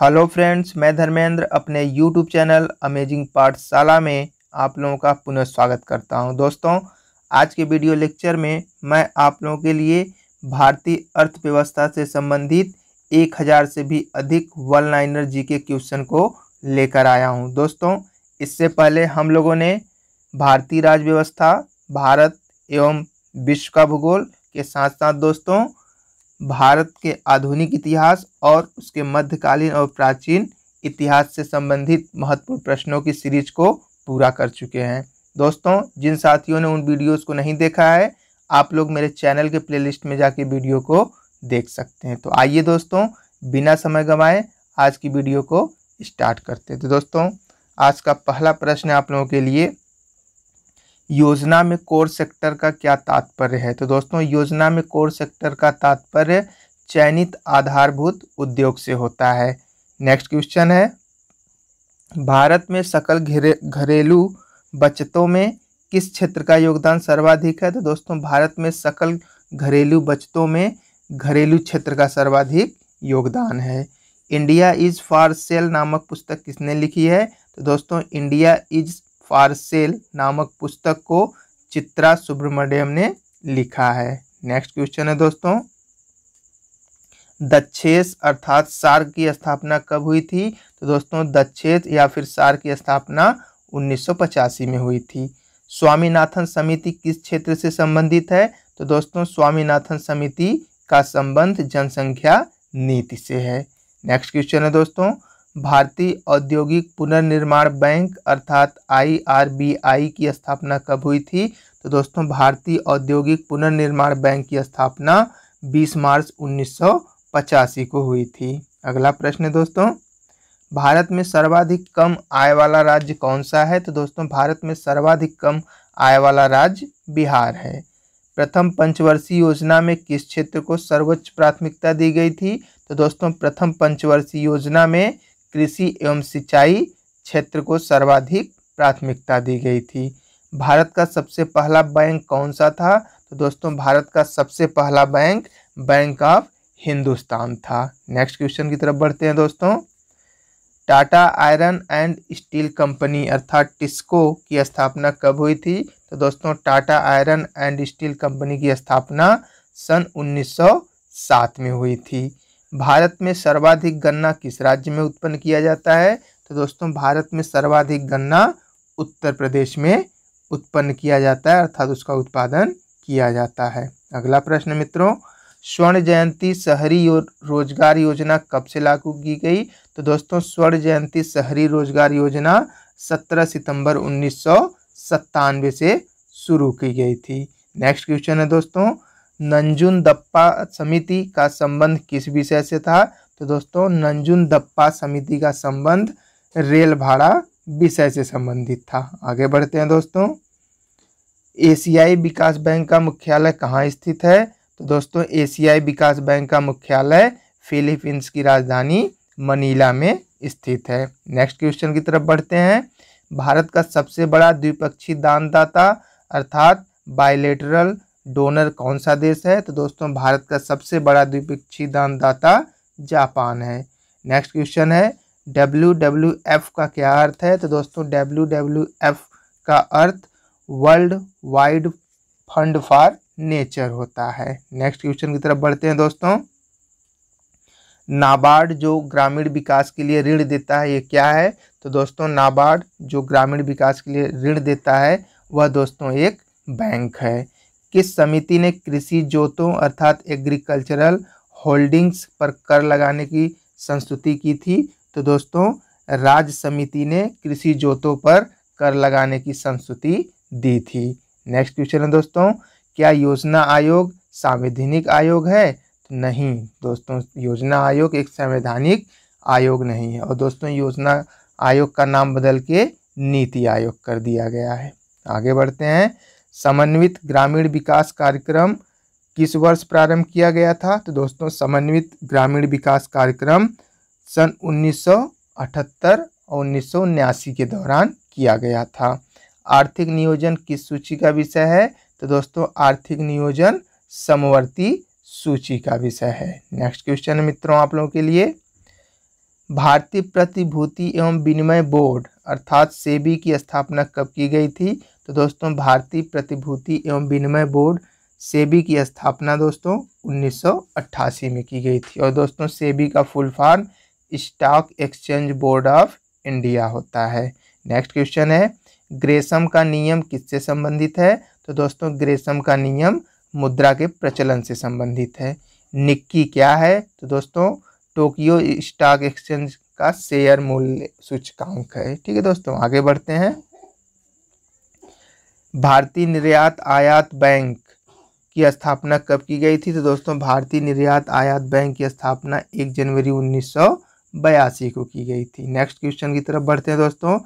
Hello friends, मैं धर्मेंद्र अपने YouTube channel amazing पाठशाला में आप लोगों का पुनः स्वागत करता हूँ। दोस्तों, आज के वीडियो लेक्चर में मैं आप लोगों के लिए भारतीय अर्थव्यवस्था से संबंधित एक हज़ार से भी अधिक वन लाइनर जी के क्वेश्चन को लेकर आया हूँ। दोस्तों, इससे पहले हम लोगों ने भारतीय राज्य व्यवस्था भारत एवं विश्व का भूगोल के साथ साथ दोस्तों भारत के आधुनिक इतिहास और उसके मध्यकालीन और प्राचीन इतिहास से संबंधित महत्वपूर्ण प्रश्नों की सीरीज़ को पूरा कर चुके हैं। दोस्तों, जिन साथियों ने उन वीडियोस को नहीं देखा है, आप लोग मेरे चैनल के प्लेलिस्ट में जाके वीडियो को देख सकते हैं। तो आइए दोस्तों, बिना समय गंवाए आज की वीडियो को स्टार्ट करते हैं। तो दोस्तों, आज का पहला प्रश्न आप लोगों के लिए योजना में कोर सेक्टर का क्या तात्पर्य है? तो दोस्तों, योजना में कोर सेक्टर का तात्पर्य चयनित आधारभूत उद्योग से होता है। नेक्स्ट क्वेश्चन है। भारत में सकल घरे, घरेलू बचतों में किस क्षेत्र का योगदान सर्वाधिक है? तो दोस्तों, भारत में सकल घरेलू बचतों में घरेलू क्षेत्र का सर्वाधिक योगदान है। इंडिया इज़ फॉर सेल नामक पुस्तक किसने लिखी है? तो दोस्तों इंडिया इज़ फारसेल नामक पुस्तक को चित्रा सुब्रमण्यम ने लिखा है। नेक्स्ट क्वेश्चन है दोस्तों। दक्षेस अर्थात सार की स्थापना कब हुई थी? तो दोस्तों, दक्षेस या फिर सार की स्थापना 1985 में हुई थी। स्वामीनाथन समिति किस क्षेत्र से संबंधित है? तो दोस्तों, स्वामीनाथन समिति का संबंध जनसंख्या नीति से है। नेक्स्ट क्वेश्चन है दोस्तों। भारतीय औद्योगिक पुनर्निर्माण बैंक अर्थात आईआरबीआई की स्थापना कब हुई थी? तो दोस्तों, भारतीय औद्योगिक पुनर्निर्माण बैंक की स्थापना 20 मार्च उन्नीस को हुई थी। अगला प्रश्न है दोस्तों, भारत में सर्वाधिक कम आय वाला राज्य कौन सा है? तो दोस्तों, भारत में सर्वाधिक कम आय वाला राज्य बिहार है। प्रथम पंचवर्षीय योजना में किस क्षेत्र को सर्वोच्च प्राथमिकता दी गई थी? तो दोस्तों, प्रथम पंचवर्षीय योजना में कृषि एवं सिंचाई क्षेत्र को सर्वाधिक प्राथमिकता दी गई थी। भारत का सबसे पहला बैंक कौन सा था? तो दोस्तों, भारत का सबसे पहला बैंक बैंक ऑफ़ हिंदुस्तान था। नेक्स्ट क्वेश्चन की तरफ़ बढ़ते हैं दोस्तों। Tata iron and steel company अर्थात टिस्को की स्थापना कब हुई थी? तो दोस्तों, Tata iron and steel company की स्थापना सन 1907 में हुई थी। भारत में सर्वाधिक गन्ना किस राज्य में उत्पन्न किया जाता है? तो दोस्तों, भारत में सर्वाधिक गन्ना उत्तर प्रदेश में उत्पन्न किया जाता है, अर्थात उसका उत्पादन किया जाता है। अगला प्रश्न मित्रों, स्वर्ण जयंती शहरी रोज़गार योजना कब से लागू की गई? तो दोस्तों, स्वर्ण जयंती शहरी रोज़गार योजना 17 सितंबर उन्नीस सौ सत्तानवे से शुरू की गई थी। नेक्स्ट क्वेश्चन है दोस्तों नंजुन दप्पा समिति का संबंध किस विषय से था? तो दोस्तों नंजुन दप्पा समिति का संबंध रेल भाड़ा विषय से संबंधित था। आगे बढ़ते हैं दोस्तों। एशियाई विकास बैंक का मुख्यालय कहाँ स्थित है? तो दोस्तों, एशियाई विकास बैंक का मुख्यालय फिलीपींस की राजधानी मनीला में स्थित है। नेक्स्ट क्वेश्चन की तरफ़ बढ़ते हैं। भारत का सबसे बड़ा द्विपक्षीय दानदाता, अर्थात बायलेटरल डोनर कौन सा देश है? तो दोस्तों, भारत का सबसे बड़ा द्विपक्षीय दानदाता जापान है। नेक्स्ट क्वेश्चन है, डब्ल्यू डब्ल्यू एफ़ का क्या अर्थ है? तो दोस्तों, डब्ल्यू डब्ल्यू एफ़ का अर्थ world wide fund for nature होता है। नेक्स्ट क्वेश्चन की तरफ़ बढ़ते हैं दोस्तों। नाबार्ड जो ग्रामीण विकास के लिए ऋण देता है, ये क्या है? तो दोस्तों, नाबार्ड जो ग्रामीण विकास के लिए ऋण देता है, वह दोस्तों एक बैंक है। किस समिति ने कृषि जोतों अर्थात एग्रीकल्चरल होल्डिंग्स पर कर लगाने की संस्तुति की थी? तो दोस्तों राज्य समिति ने कृषि जोतों पर कर लगाने की संस्तुति दी थी। नेक्स्ट क्वेश्चन है दोस्तों, क्या योजना आयोग संवैधानिक आयोग है? तो नहीं, दोस्तों, योजना आयोग एक संवैधानिक आयोग नहीं है। और दोस्तों, योजना आयोग का नाम बदल के नीति आयोग कर दिया गया है। आगे बढ़ते हैं। समन्वित ग्रामीण विकास कार्यक्रम किस वर्ष प्रारंभ किया गया था? तो दोस्तों, समन्वित ग्रामीण विकास कार्यक्रम सन 1978 और उन्नीस के दौरान किया गया था। आर्थिक नियोजन किस सूची का विषय है? तो दोस्तों, आर्थिक नियोजन समवर्ती सूची का विषय है। नेक्स्ट क्वेश्चन मित्रों आप लोगों के लिए। भारतीय प्रतिभूति एवं विनिमय बोर्ड अर्थात सेबी की स्थापना कब की गई थी? तो दोस्तों, भारतीय प्रतिभूति एवं विनिमय बोर्ड सेबी की स्थापना दोस्तों 1988 में की गई थी। और दोस्तों, सेबी का full form stock exchange board of India होता है। नेक्स्ट क्वेश्चन है, ग्रेसम का नियम किससे संबंधित है? तो दोस्तों, ग्रेसम का नियम मुद्रा के प्रचलन से संबंधित है। निक्की क्या है? तो दोस्तों, टोक्यो स्टॉक एक्सचेंज का शेयर मूल्य सूचकांक है। ठीक है दोस्तों, आगे बढ़ते हैं। भारतीय निर्यात आयात बैंक की स्थापना कब की गई थी? तो दोस्तों, भारतीय निर्यात आयात बैंक की स्थापना एक जनवरी उन्नीस को की गई थी। नेक्स्ट क्वेश्चन की तरफ़ बढ़ते हैं दोस्तों।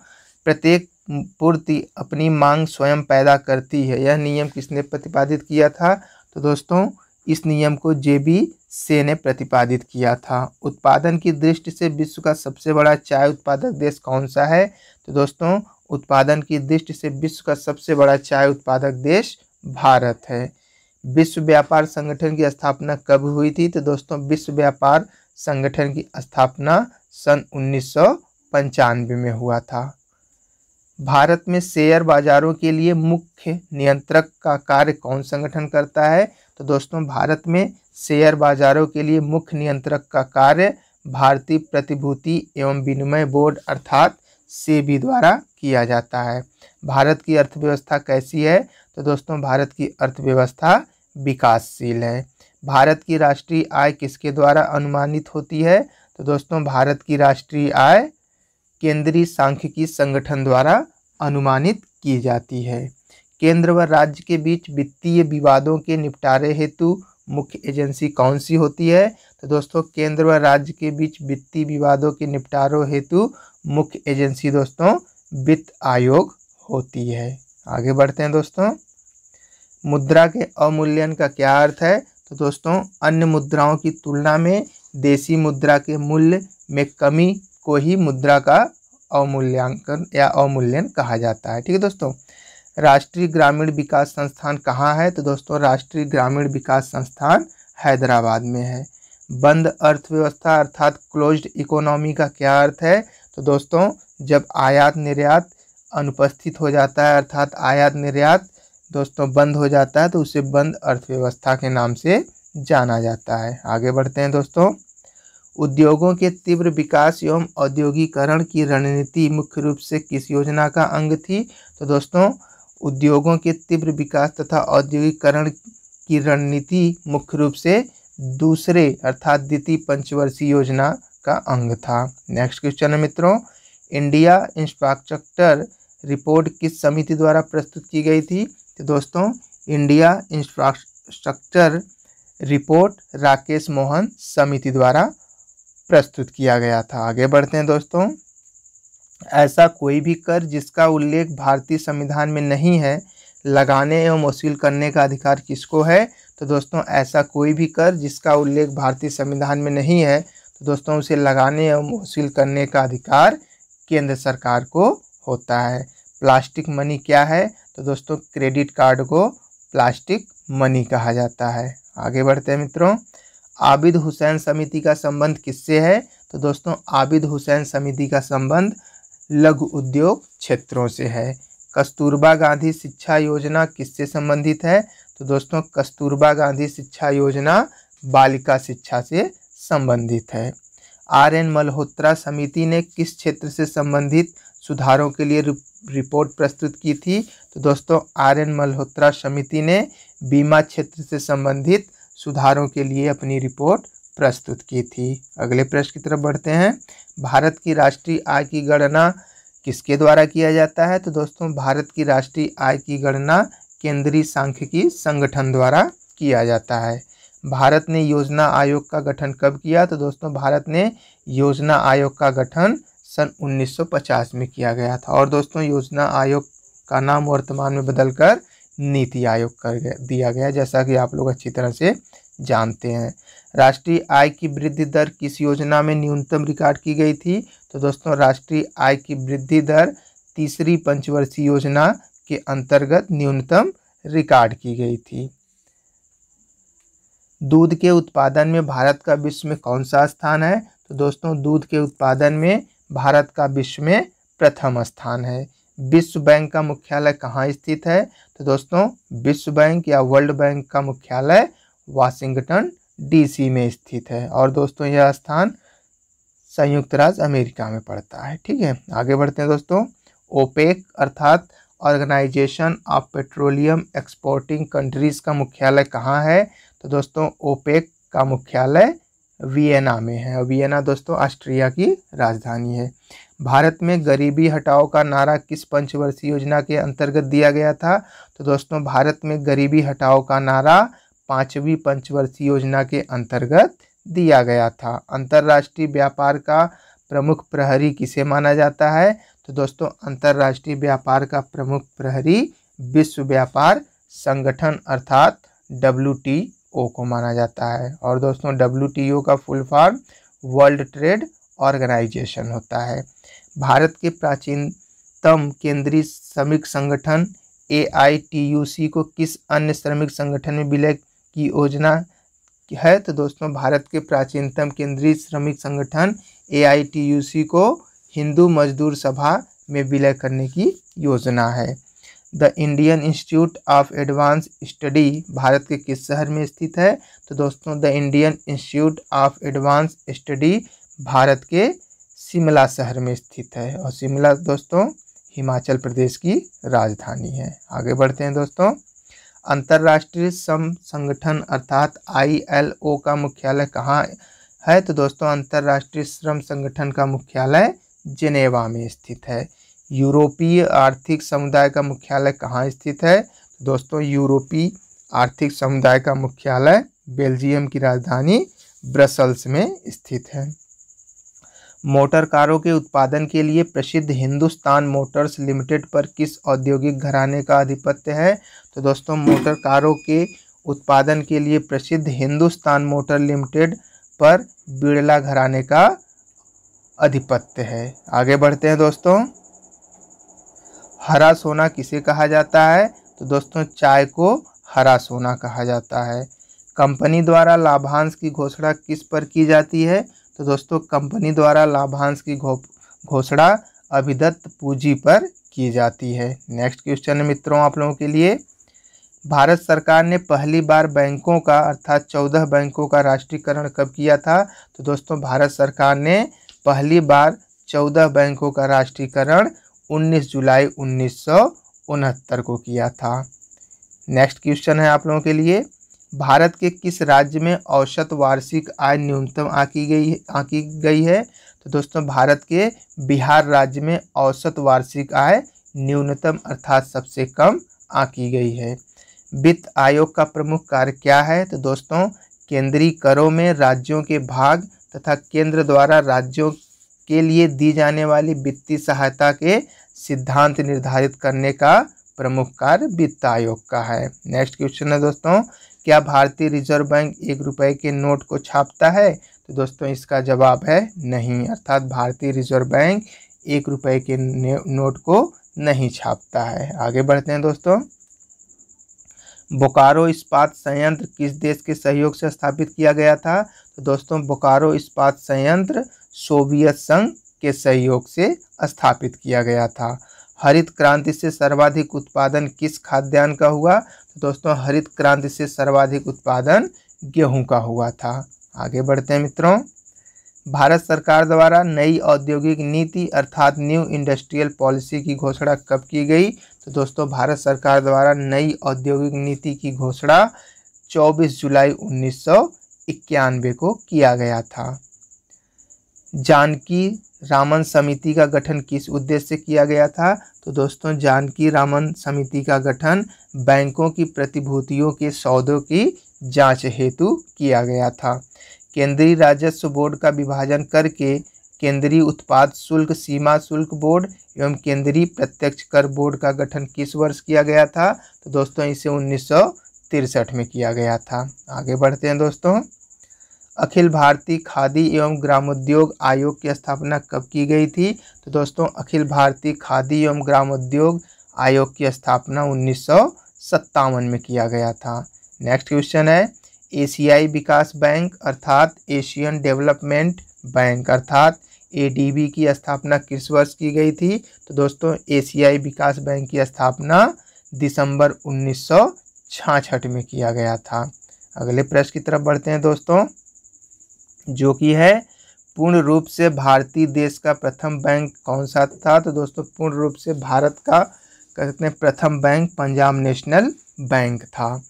प्रत्येक पूर्ति अपनी मांग स्वयं पैदा करती है। यह नियम किसने प्रतिपादित किया था? तो दोस्तों, इस नियम को जे बी से ने प्रतिपादित किया था। उत्पादन की दृष्टि से विश्व का सबसे बड़ा चाय उत्पादक देश कौन सा है? तो दोस्तों उत्पादन की दृष्टि से विश्व का सबसे बड़ा चाय उत्पादक देश भारत है। विश्व व्यापार संगठन की स्थापना कब हुई थी? तो दोस्तों, विश्व व्यापार संगठन की स्थापना सन उन्नीस सौ पंचानवे में हुआ था। भारत में शेयर बाजारों के लिए मुख्य नियंत्रक का कार्य कौन संगठन करता है? तो दोस्तों, भारत में शेयर बाजारों के लिए मुख्य नियंत्रक का कार्य भारतीय प्रतिभूति एवं विनिमय बोर्ड अर्थात सेबी द्वारा किया जाता है। भारत की अर्थव्यवस्था कैसी है? तो दोस्तों, भारत की अर्थव्यवस्था विकासशील है। भारत की राष्ट्रीय आय किसके द्वारा अनुमानित होती है? तो दोस्तों, भारत की राष्ट्रीय आय केंद्रीय सांख्यिकी संगठन द्वारा अनुमानित की जाती है। केंद्र व राज्य के बीच वित्तीय विवादों के निपटारे हेतु मुख्य एजेंसी कौन सी होती है? तो दोस्तों, केंद्र व राज्य के बीच वित्तीय विवादों के निपटारों हेतु मुख्य एजेंसी दोस्तों वित्त आयोग होती है। आगे बढ़ते हैं दोस्तों। मुद्रा के अवमूल्यन का क्या अर्थ है? तो दोस्तों, अन्य मुद्राओं की तुलना में देसी मुद्रा के मूल्य में कमी को ही मुद्रा का अवमूल्यांकन या अवमूल्यन कहा जाता है। ठीक है दोस्तों। राष्ट्रीय ग्रामीण विकास संस्थान कहाँ है? तो दोस्तों, राष्ट्रीय ग्रामीण विकास संस्थान हैदराबाद में है। बंद अर्थव्यवस्था अर्थात क्लोज्ड इकोनॉमी का क्या अर्थ है? तो दोस्तों, जब आयात निर्यात अनुपस्थित हो जाता है, अर्थात आयात निर्यात दोस्तों बंद हो जाता है तो उसे बंद अर्थव्यवस्था के नाम से जाना जाता है। आगे बढ़ते हैं दोस्तों। उद्योगों के तीव्र विकास एवं औद्योगिकरण की रणनीति मुख्य रूप से किस योजना का अंग थी? तो दोस्तों, उद्योगों के तीव्र विकास तथा औद्योगिकरण की रणनीति मुख्य रूप से दूसरे, अर्थात द्वितीय पंचवर्षीय योजना का अंग था। नेक्स्ट क्वेश्चन है मित्रों इंडिया इंफ्रास्ट्रक्चर रिपोर्ट किस समिति द्वारा प्रस्तुत की गई थी? तो दोस्तों India infrastructure report Rakesh Mohan समिति द्वारा प्रस्तुत किया गया था। आगे बढ़ते हैं दोस्तों। ऐसा कोई भी कर जिसका उल्लेख भारतीय संविधान में नहीं है, लगाने एवं वसूल करने का अधिकार किसको है? तो दोस्तों, ऐसा कोई भी कर जिसका उल्लेख भारतीय संविधान में नहीं है तो दोस्तों, उसे लगाने एवं वसूल करने का अधिकार केंद्र सरकार को होता है। प्लास्टिक मनी क्या है? तो दोस्तों, क्रेडिट कार्ड को प्लास्टिक मनी कहा जाता है। आगे बढ़ते हैं मित्रों, आबिद हुसैन समिति का संबंध किससे है? तो दोस्तों, आबिद हुसैन समिति का संबंध लघु उद्योग क्षेत्रों से है। कस्तूरबा गांधी शिक्षा योजना किससे संबंधित है? तो दोस्तों, कस्तूरबा गांधी शिक्षा योजना बालिका शिक्षा से संबंधित है। आर एन मल्होत्रा समिति ने किस क्षेत्र से संबंधित सुधारों के लिए रिपोर्ट प्रस्तुत की थी? तो दोस्तों, आर एन मल्होत्रा समिति ने बीमा क्षेत्र से संबंधित सुधारों के लिए अपनी रिपोर्ट प्रस्तुत की थी। अगले प्रश्न की तरफ़ बढ़ते हैं। भारत की राष्ट्रीय आय की गणना किसके द्वारा किया जाता है? तो दोस्तों, भारत की राष्ट्रीय आय की गणना केंद्रीय सांख्यिकी संगठन द्वारा किया जाता है। भारत ने योजना आयोग का गठन कब किया? तो दोस्तों, भारत ने योजना आयोग का गठन सन 1950 में किया गया था। और दोस्तों, योजना आयोग का नाम वर्तमान में बदलकर नीति आयोग कर दिया गया जैसा कि आप लोग अच्छी तरह से जानते हैं। राष्ट्रीय आय की वृद्धि दर किस योजना में न्यूनतम रिकॉर्ड की गई थी? तो दोस्तों, राष्ट्रीय आय की वृद्धि दर तीसरी पंचवर्षीय योजना के अंतर्गत न्यूनतम रिकॉर्ड की गई थी। दूध के उत्पादन में भारत का विश्व में कौन सा स्थान है? तो दोस्तों, दूध के उत्पादन में भारत का विश्व में प्रथम स्थान है। विश्व बैंक का मुख्यालय कहाँ स्थित है? तो दोस्तों, विश्व बैंक या वर्ल्ड बैंक का मुख्यालय वाशिंगटन डीसी में स्थित है। और दोस्तों, यह स्थान संयुक्त राज्य अमेरिका में पड़ता है, ठीक है? आगे बढ़ते हैं दोस्तों। ओपेक अर्थात organisation of petroleum exporting countries का मुख्यालय कहाँ है? तो दोस्तों, ओपेक का मुख्यालय वियना में है। और वियना दोस्तों, ऑस्ट्रिया की राजधानी है। भारत में गरीबी हटाओ का नारा किस पंचवर्षीय योजना के अंतर्गत दिया गया था? तो दोस्तों, भारत में गरीबी हटाओ का नारा पाँचवीं पंचवर्षीय योजना के अंतर्गत दिया गया था। अंतर्राष्ट्रीय व्यापार का प्रमुख प्रहरी किसे माना जाता है? तो दोस्तों, अंतर्राष्ट्रीय व्यापार का प्रमुख प्रहरी विश्व व्यापार संगठन अर्थात डब्ल्यू को माना जाता है। और दोस्तों डब्ल्यूटीओ का full form world trade organisation होता है। भारत के प्राचीनतम केंद्रीय श्रमिक संगठन एआईटीयूसी को किस अन्य श्रमिक संगठन में विलय की योजना है? तो दोस्तों, भारत के प्राचीनतम केंद्रीय श्रमिक संगठन एआईटीयूसी को हिंदू मजदूर सभा में विलय करने की योजना है। The Indian institute of advance study Bharat के किस शहर में स्थित है? तो दोस्तों, the Indian institute of advance study Bharat के शिमला शहर में स्थित है। और शिमला दोस्तों, हिमाचल प्रदेश की राजधानी है। आगे बढ़ते हैं दोस्तों। अंतर्राष्ट्रीय श्रम संगठन अर्थात आईएलओ का मुख्यालय कहाँ है? तो दोस्तों, अंतर्राष्ट्रीय श्रम संगठन का मुख्यालय जेनेवा में स्थित है। यूरोपीय आर्थिक समुदाय का मुख्यालय कहाँ स्थित है? दोस्तों, यूरोपीय आर्थिक समुदाय का मुख्यालय बेल्जियम की राजधानी ब्रसल्स में स्थित है। मोटर कारों के उत्पादन के लिए प्रसिद्ध हिंदुस्तान मोटर्स लिमिटेड पर किस औद्योगिक घराने का आधिपत्य है? तो दोस्तों, मोटर कारों के उत्पादन के लिए प्रसिद्ध हिंदुस्तान मोटर लिमिटेड पर बिड़ला घराने का अधिपत्य है। आगे बढ़ते हैं दोस्तों। हरा सोना किसे कहा जाता है? तो दोस्तों, चाय को हरा सोना कहा जाता है। कंपनी द्वारा लाभांश की घोषणा किस पर की जाती है? तो दोस्तों, कंपनी द्वारा लाभांश की घोषणा अभिदत्त पूंजी पर की जाती है। नेक्स्ट क्वेश्चन है मित्रों, आप लोगों के लिए। भारत सरकार ने पहली बार बैंकों का, अर्थात चौदह बैंकों का राष्ट्रीयकरण कब किया था? तो दोस्तों, भारत सरकार ने पहली बार चौदह बैंकों का राष्ट्रीयकरण 19 जुलाई उन्नीस सौ उनहत्तर को किया था। नेक्स्ट क्वेश्चन है आप लोगों के लिए। भारत के किस राज्य में औसत वार्षिक आय न्यूनतम आकी गई आकी गई है? तो दोस्तों, भारत के बिहार राज्य में औसत वार्षिक आय न्यूनतम अर्थात सबसे कम आकी गई है। वित्त आयोग का प्रमुख कार्य क्या है? तो दोस्तों केंद्रीय करों में राज्यों के भाग तथा केंद्र द्वारा राज्यों के लिए दी जाने वाली वित्तीय सहायता के सिद्धांत निर्धारित करने का प्रमुख कार्य वित्त आयोग का है। नेक्स्ट क्वेश्चन है दोस्तों, क्या भारतीय रिज़र्व बैंक एक रुपए के नोट को छापता है? तो दोस्तों, इसका जवाब है नहीं, अर्थात भारतीय रिज़र्व बैंक एक रुपए के नोट को नहीं छापता है। आगे बढ़ते हैं दोस्तों। बोकारो इस्पात संयंत्र किस देश के सहयोग से स्थापित किया गया था? तो दोस्तों, बोकारो इस्पात संयंत्र सोवियत संघ के सहयोग से स्थापित किया गया था। हरित क्रांति से सर्वाधिक उत्पादन किस खाद्यान्न का हुआ? तो दोस्तों, हरित क्रांति से सर्वाधिक उत्पादन गेहूँ का हुआ था। आगे बढ़ते हैं मित्रों। भारत सरकार द्वारा नई औद्योगिक नीति अर्थात न्यू इंडस्ट्रियल पॉलिसी की घोषणा कब की गई? तो दोस्तों, भारत सरकार द्वारा नई औद्योगिक नीति की घोषणा 24 जुलाई उन्नीस सौ इक्यानवे को किया गया था। जानकी रामन समिति का गठन किस उद्देश्य से किया गया था? तो दोस्तों, जानकी रामन समिति का गठन बैंकों की प्रतिभूतियों के सौदों की जाँच हेतु किया गया था। केंद्रीय राजस्व बोर्ड का विभाजन करके केंद्रीय उत्पाद शुल्क, सीमा शुल्क बोर्ड एवं केंद्रीय प्रत्यक्ष कर बोर्ड का गठन किस वर्ष किया गया था? तो दोस्तों, इसे उन्नीस में किया गया था। आगे बढ़ते हैं दोस्तों। अखिल भारतीय खादी एवं ग्रामोद्योग आयोग की स्थापना कब की गई थी? तो दोस्तों, अखिल भारतीय खादी एवं ग्रामोद्योग आयोग की स्थापना उन्नीस सौ सत्तावन में किया गया था। नेक्स्ट क्वेश्चन है एशियाई विकास बैंक अर्थात एशियन डेवलपमेंट बैंक अर्थात एडीबी की स्थापना किस वर्ष की गई थी? तो दोस्तों एशियाई विकास बैंक की स्थापना दिसंबर उन्नीस में किया गया था। अगले प्रश्न की तरफ़ बढ़ते हैं दोस्तों। जो कि है, पूर्ण रूप से भारतीय देश का प्रथम बैंक कौन सा था? तो दोस्तों, पूर्ण रूप से भारत का कहते हैं, प्रथम बैंक पंजाब नेशनल बैंक था।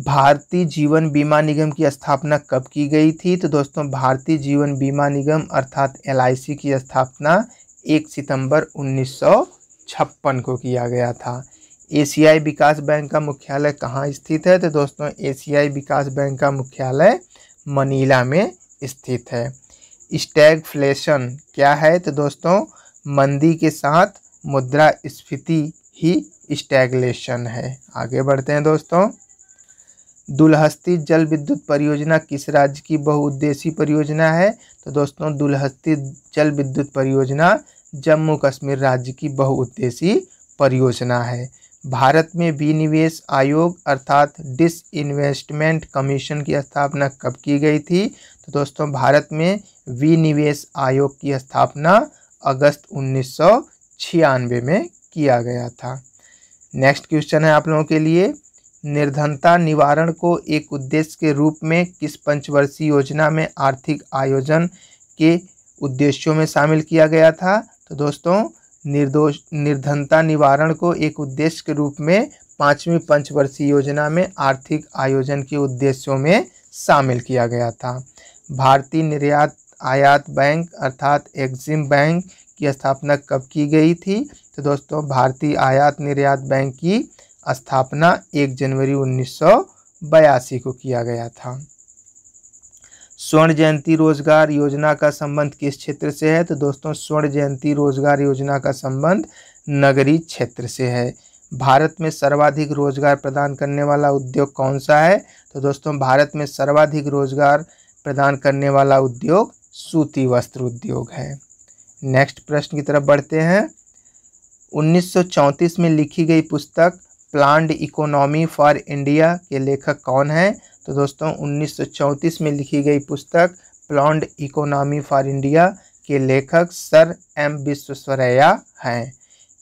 भारतीय जीवन बीमा निगम की स्थापना कब की गई थी? तो दोस्तों, भारतीय जीवन बीमा निगम अर्थात एलआईसी की स्थापना एक सितंबर उन्नीस सौ छप्पन को किया गया था। एशियाई विकास बैंक का मुख्यालय कहाँ स्थित है? तो दोस्तों, एशियाई विकास बैंक का मुख्यालय मनीला में स्थित है। स्टैगफ्लेशन क्या है? तो दोस्तों, मंदी के साथ मुद्रा स्फीति ही स्टैगलेशन है। आगे बढ़ते हैं दोस्तों। दुलहस्ती जल विद्युत परियोजना किस राज्य की बहुउद्देशीय परियोजना है? तो दोस्तों, दुलहस्ती जल विद्युत परियोजना जम्मू कश्मीर राज्य की बहुउद्देशीय परियोजना है। भारत में विनिवेश आयोग अर्थात डिस इन्वेस्टमेंट कमीशन की स्थापना कब की गई थी? तो दोस्तों, भारत में विनिवेश आयोग की स्थापना अगस्त उन्नीस सौ छियानवे में किया गया था। नेक्स्ट क्वेश्चन है आप लोगों के लिए। निर्धनता निवारण को एक उद्देश्य के रूप में किस पंचवर्षीय योजना में आर्थिक आयोजन के उद्देश्यों में शामिल किया गया था? तो दोस्तों निर्दोष, निर्धनता निवारण को एक उद्देश्य के रूप में पाँचवीं पंचवर्षीय योजना में आर्थिक आयोजन के उद्देश्यों में शामिल किया गया था। भारतीय निर्यात आयात बैंक अर्थात एग्जिम बैंक की स्थापना कब की गई थी? तो दोस्तों, भारतीय आयात निर्यात बैंक की स्थापना एक जनवरी उन्नीस सौ बयासी को किया गया था। स्वर्ण जयंती रोज़गार योजना का संबंध किस क्षेत्र से है? तो दोस्तों, स्वर्ण जयंती रोज़गार योजना का संबंध नगरीय क्षेत्र से है। भारत में सर्वाधिक रोज़गार प्रदान करने वाला उद्योग कौन सा है? तो दोस्तों, भारत में सर्वाधिक रोज़गार प्रदान करने वाला उद्योग सूती वस्त्र उद्योग है। नेक्स्ट प्रश्न की तरफ़ बढ़ते हैं। 1934 में लिखी गई पुस्तक प्लान्ड इकोनॉमी फॉर इंडिया के लेखक कौन है? तो दोस्तों 1934 में लिखी गई पुस्तक प्लॉन्ड इकोनॉमी फॉर इंडिया के लेखक सर एम विश्वेश्वरैया हैं।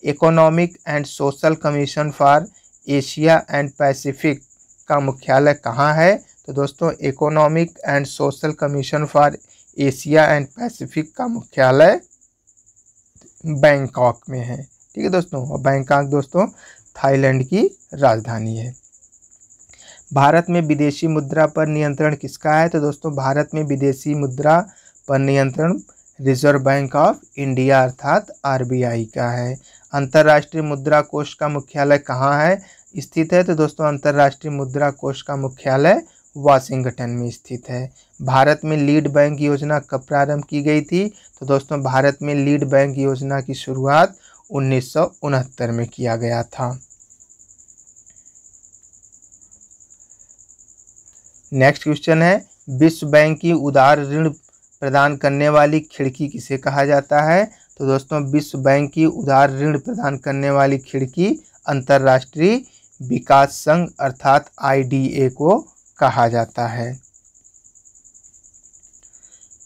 Economic and social commission for Asia and Pacific का मुख्यालय कहाँ है? तो दोस्तों, economic and social commission for Asia and Pacific का मुख्यालय बैंकॉक में है। ठीक है दोस्तों, और बैंकॉक दोस्तों, थाईलैंड की राजधानी है। भारत में विदेशी मुद्रा पर नियंत्रण किसका है? तो दोस्तों, भारत में विदेशी मुद्रा पर नियंत्रण रिज़र्व बैंक ऑफ़ इंडिया अर्थात आरबीआई का है। अंतर्राष्ट्रीय मुद्रा कोष का मुख्यालय कहाँ है? स्थित है। तो दोस्तों, अंतर्राष्ट्रीय मुद्रा कोष का मुख्यालय वाशिंगटन में स्थित है। भारत में लीड बैंक योजना कब प्रारंभ की गई थी? तो दोस्तों, भारत में लीड बैंक योजना की शुरुआत उन्नीस सौ उनहत्तर में किया गया था। नेक्स्ट क्वेश्चन है, विश्व बैंक की उदार ऋण प्रदान करने वाली खिड़की किसे कहा जाता है? तो दोस्तों, विश्व बैंक की उदार ऋण प्रदान करने वाली खिड़की अंतर्राष्ट्रीय विकास संघ अर्थात आईडीए को कहा जाता है।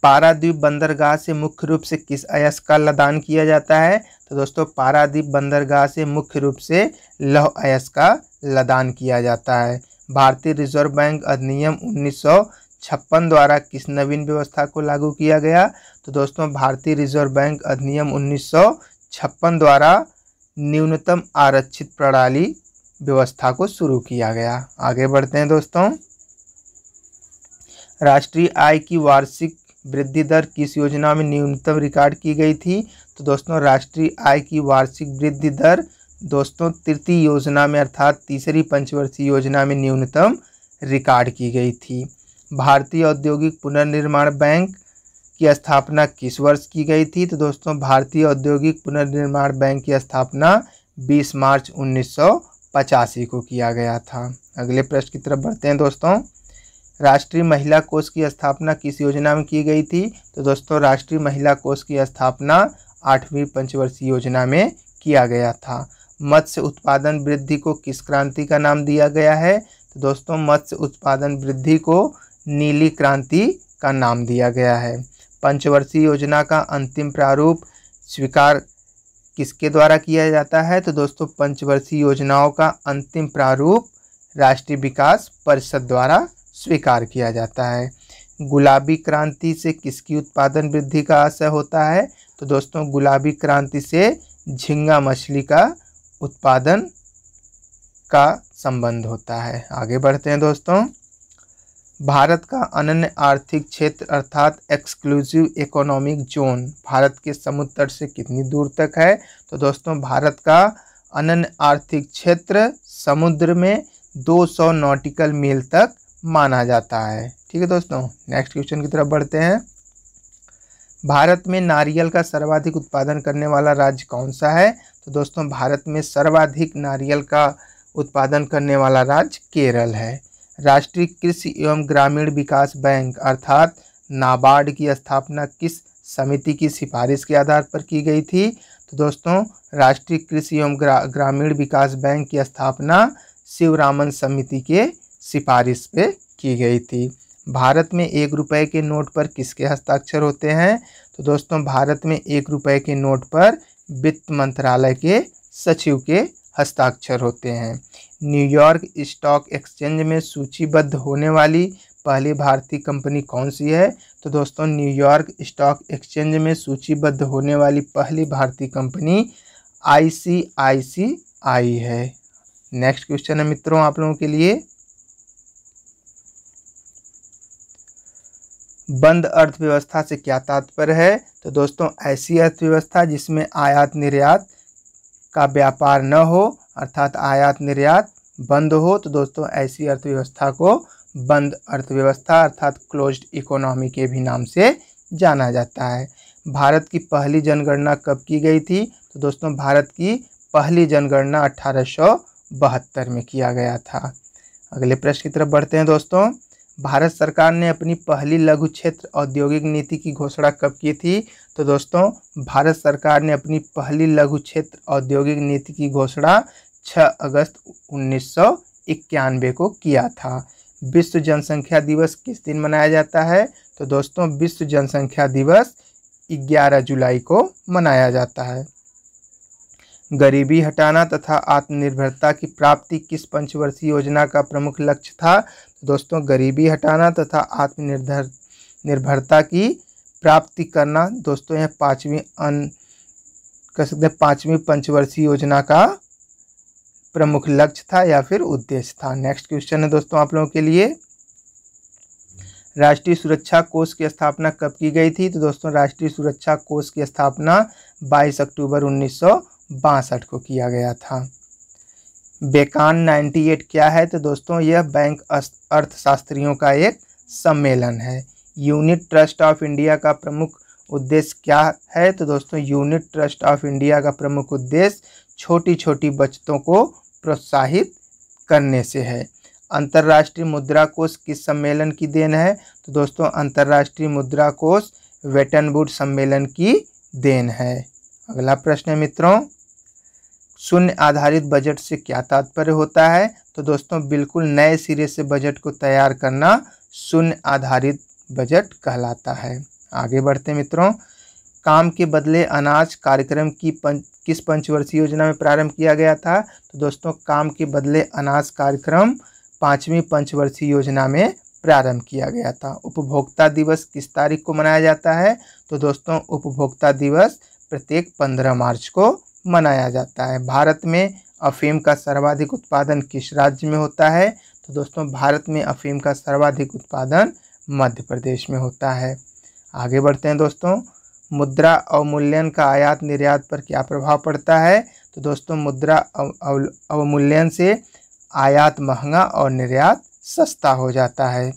पारादीप बंदरगाह से मुख्य रूप से किस अयस का लदान किया जाता है? तो दोस्तों पारादीप बंदरगाह से मुख्य रूप से लौह अयस का लदान किया जाता है। भारतीय रिज़र्व बैंक अधिनियम उन्नीस छप्पन द्वारा किस नवीन व्यवस्था को लागू किया गया? तो दोस्तों, भारतीय रिज़र्व बैंक अधिनियम उन्नीस छप्पन द्वारा न्यूनतम आरक्षित प्रणाली व्यवस्था को शुरू किया गया। आगे बढ़ते हैं दोस्तों। राष्ट्रीय आय की वार्षिक वृद्धि दर किस योजना में न्यूनतम रिकॉर्ड की गई थी? तो दोस्तों, राष्ट्रीय आय की वार्षिक वृद्धि दर दोस्तों, तृतीय योजना में अर्थात तीसरी पंचवर्षीय योजना में न्यूनतम रिकॉर्ड की गई थी। भारतीय औद्योगिक पुनर्निर्माण बैंक की स्थापना किस वर्ष की गई थी? तो दोस्तों, भारतीय औद्योगिक पुनर्निर्माण बैंक की स्थापना 20 मार्च उन्नीस सौ पचासी को किया गया था। अगले प्रश्न की तरफ़ बढ़ते हैं दोस्तों। राष्ट्रीय महिला कोष की स्थापना किस योजना में की गई थी? तो दोस्तों, राष्ट्रीय महिला कोष की स्थापना आठवीं पंचवर्षीय योजना में किया गया था। मत्स्य उत्पादन वृद्धि को किस क्रांति का नाम दिया गया है? तो दोस्तों, मत्स्य उत्पादन वृद्धि को नीली क्रांति का नाम दिया गया है। पंचवर्षीय योजना का अंतिम प्रारूप स्वीकार किसके द्वारा किया जाता है? तो दोस्तों, पंचवर्षीय योजनाओं का अंतिम प्रारूप राष्ट्रीय विकास परिषद द्वारा स्वीकार किया जाता है। गुलाबी क्रांति से किसकी उत्पादन वृद्धि का आशय होता है? तो दोस्तों, गुलाबी क्रांति से झींगा मछली का उत्पादन का संबंध होता है। आगे बढ़ते हैं दोस्तों। भारत का अनन्य आर्थिक क्षेत्र अर्थात एक्सक्लूसिव इकोनॉमिक जोन भारत के समुद्र से कितनी दूर तक है? तो दोस्तों, भारत का अनन्य आर्थिक क्षेत्र समुद्र में 200 नॉटिकल मील तक माना जाता है। ठीक है दोस्तों नेक्स्ट क्वेश्चन की तरफ़ बढ़ते हैं। भारत में नारियल का सर्वाधिक उत्पादन करने वाला राज्य कौन सा है? तो दोस्तों भारत में सर्वाधिक नारियल का उत्पादन करने वाला राज्य केरल है। राष्ट्रीय कृषि एवं ग्रामीण विकास बैंक अर्थात नाबार्ड की स्थापना किस समिति की सिफारिश के आधार पर की गई थी? तो दोस्तों राष्ट्रीय कृषि एवं ग्रा, ग्रामीण विकास बैंक की स्थापना शिवरामन समिति के सिफारिश पे की गई थी। भारत में एक रुपए के नोट पर किसके हस्ताक्षर होते हैं? तो दोस्तों भारत में एक रुपए के नोट पर वित्त मंत्रालय के सचिव के हस्ताक्षर होते हैं। न्यूयॉर्क स्टॉक एक्सचेंज में सूचीबद्ध होने वाली पहली भारतीय कंपनी कौन सी है? तो दोस्तों न्यूयॉर्क स्टॉक एक्सचेंज में सूचीबद्ध होने वाली पहली भारतीय कंपनी आई सी आई है। नेक्स्ट क्वेश्चन है मित्रों, आप लोगों के लिए। बंद अर्थव्यवस्था से क्या तात्पर्य है? तो दोस्तों, ऐसी अर्थव्यवस्था जिसमें आयात निर्यात का व्यापार न हो, अर्थात आयात निर्यात बंद हो तो दोस्तों, ऐसी अर्थव्यवस्था को बंद अर्थव्यवस्था अर्थात क्लोज्ड इकोनॉमी के भी नाम से जाना जाता है। भारत की पहली जनगणना कब की गई थी? तो दोस्तों, भारत की पहली जनगणना अठारह सौ बहत्तर में किया गया था। अगले प्रश्न की तरफ़ बढ़ते हैं दोस्तों। भारत सरकार ने अपनी पहली लघु क्षेत्र औद्योगिक नीति की घोषणा कब की थी? तो दोस्तों, भारत सरकार ने अपनी पहली लघु क्षेत्र औद्योगिक नीति की घोषणा 6 अगस्त उन्नीस सौ इक्यानवे को किया था। विश्व जनसंख्या दिवस किस दिन मनाया जाता है? तो दोस्तों, विश्व जनसंख्या दिवस 11 जुलाई को मनाया जाता है। गरीबी हटाना तथा आत्मनिर्भरता की प्राप्ति किस पंचवर्षीय योजना का प्रमुख लक्ष्य था? दोस्तों, गरीबी हटाना तथा आत्मनिर्भर निर्भरता की प्राप्ति करना दोस्तों, यह पाँचवीं अन कह सकते हैं पाँचवीं पंचवर्षीय योजना का प्रमुख लक्ष्य था या फिर उद्देश्य था। नेक्स्ट क्वेश्चन है दोस्तों आप लोगों के लिए। राष्ट्रीय सुरक्षा कोष की स्थापना कब की गई थी? तो दोस्तों, राष्ट्रीय सुरक्षा कोष की स्थापना 22 अक्टूबर उन्नीस सौ बासठ को किया गया था। बेकान 98 क्या है? तो दोस्तों, यह बैंक अर्थशास्त्रियों का एक सम्मेलन है। यूनिट ट्रस्ट ऑफ़ इंडिया का प्रमुख उद्देश्य क्या है? तो दोस्तों, यूनिट ट्रस्ट ऑफ़ इंडिया का प्रमुख उद्देश्य छोटी छोटी बचतों को प्रोत्साहित करने से है। अंतर्राष्ट्रीय मुद्रा कोष किस सम्मेलन की देन है? तो दोस्तों, अंतर्राष्ट्रीय मुद्रा कोष वेटनबुड सम्मेलन की देन है। अगला प्रश्न है मित्रों। शून्य आधारित बजट से क्या तात्पर्य होता है? तो दोस्तों, बिल्कुल नए सिरे से बजट को तैयार करना शून्य आधारित बजट कहलाता है। आगे बढ़ते मित्रों, काम के बदले अनाज कार्यक्रम की पंच, किस पंचवर्षीय योजना में प्रारंभ किया गया था? तो दोस्तों, काम के बदले अनाज कार्यक्रम पाँचवीं पंचवर्षीय योजना में प्रारंभ किया गया था। उपभोक्ता दिवस किस तारीख को मनाया जाता है? तो दोस्तों, उपभोक्ता दिवस प्रत्येक पंद्रह मार्च को मनाया जाता है। भारत में अफीम का सर्वाधिक उत्पादन किस राज्य में होता है? तो दोस्तों, भारत में अफीम का सर्वाधिक उत्पादन मध्य प्रदेश में होता है। आगे बढ़ते हैं दोस्तों। मुद्रा अवमूल्यन का आयात निर्यात पर क्या प्रभाव पड़ता है? तो दोस्तों, मुद्रा अवमूल्यन से आयात महँगा और निर्यात सस्ता हो जाता है।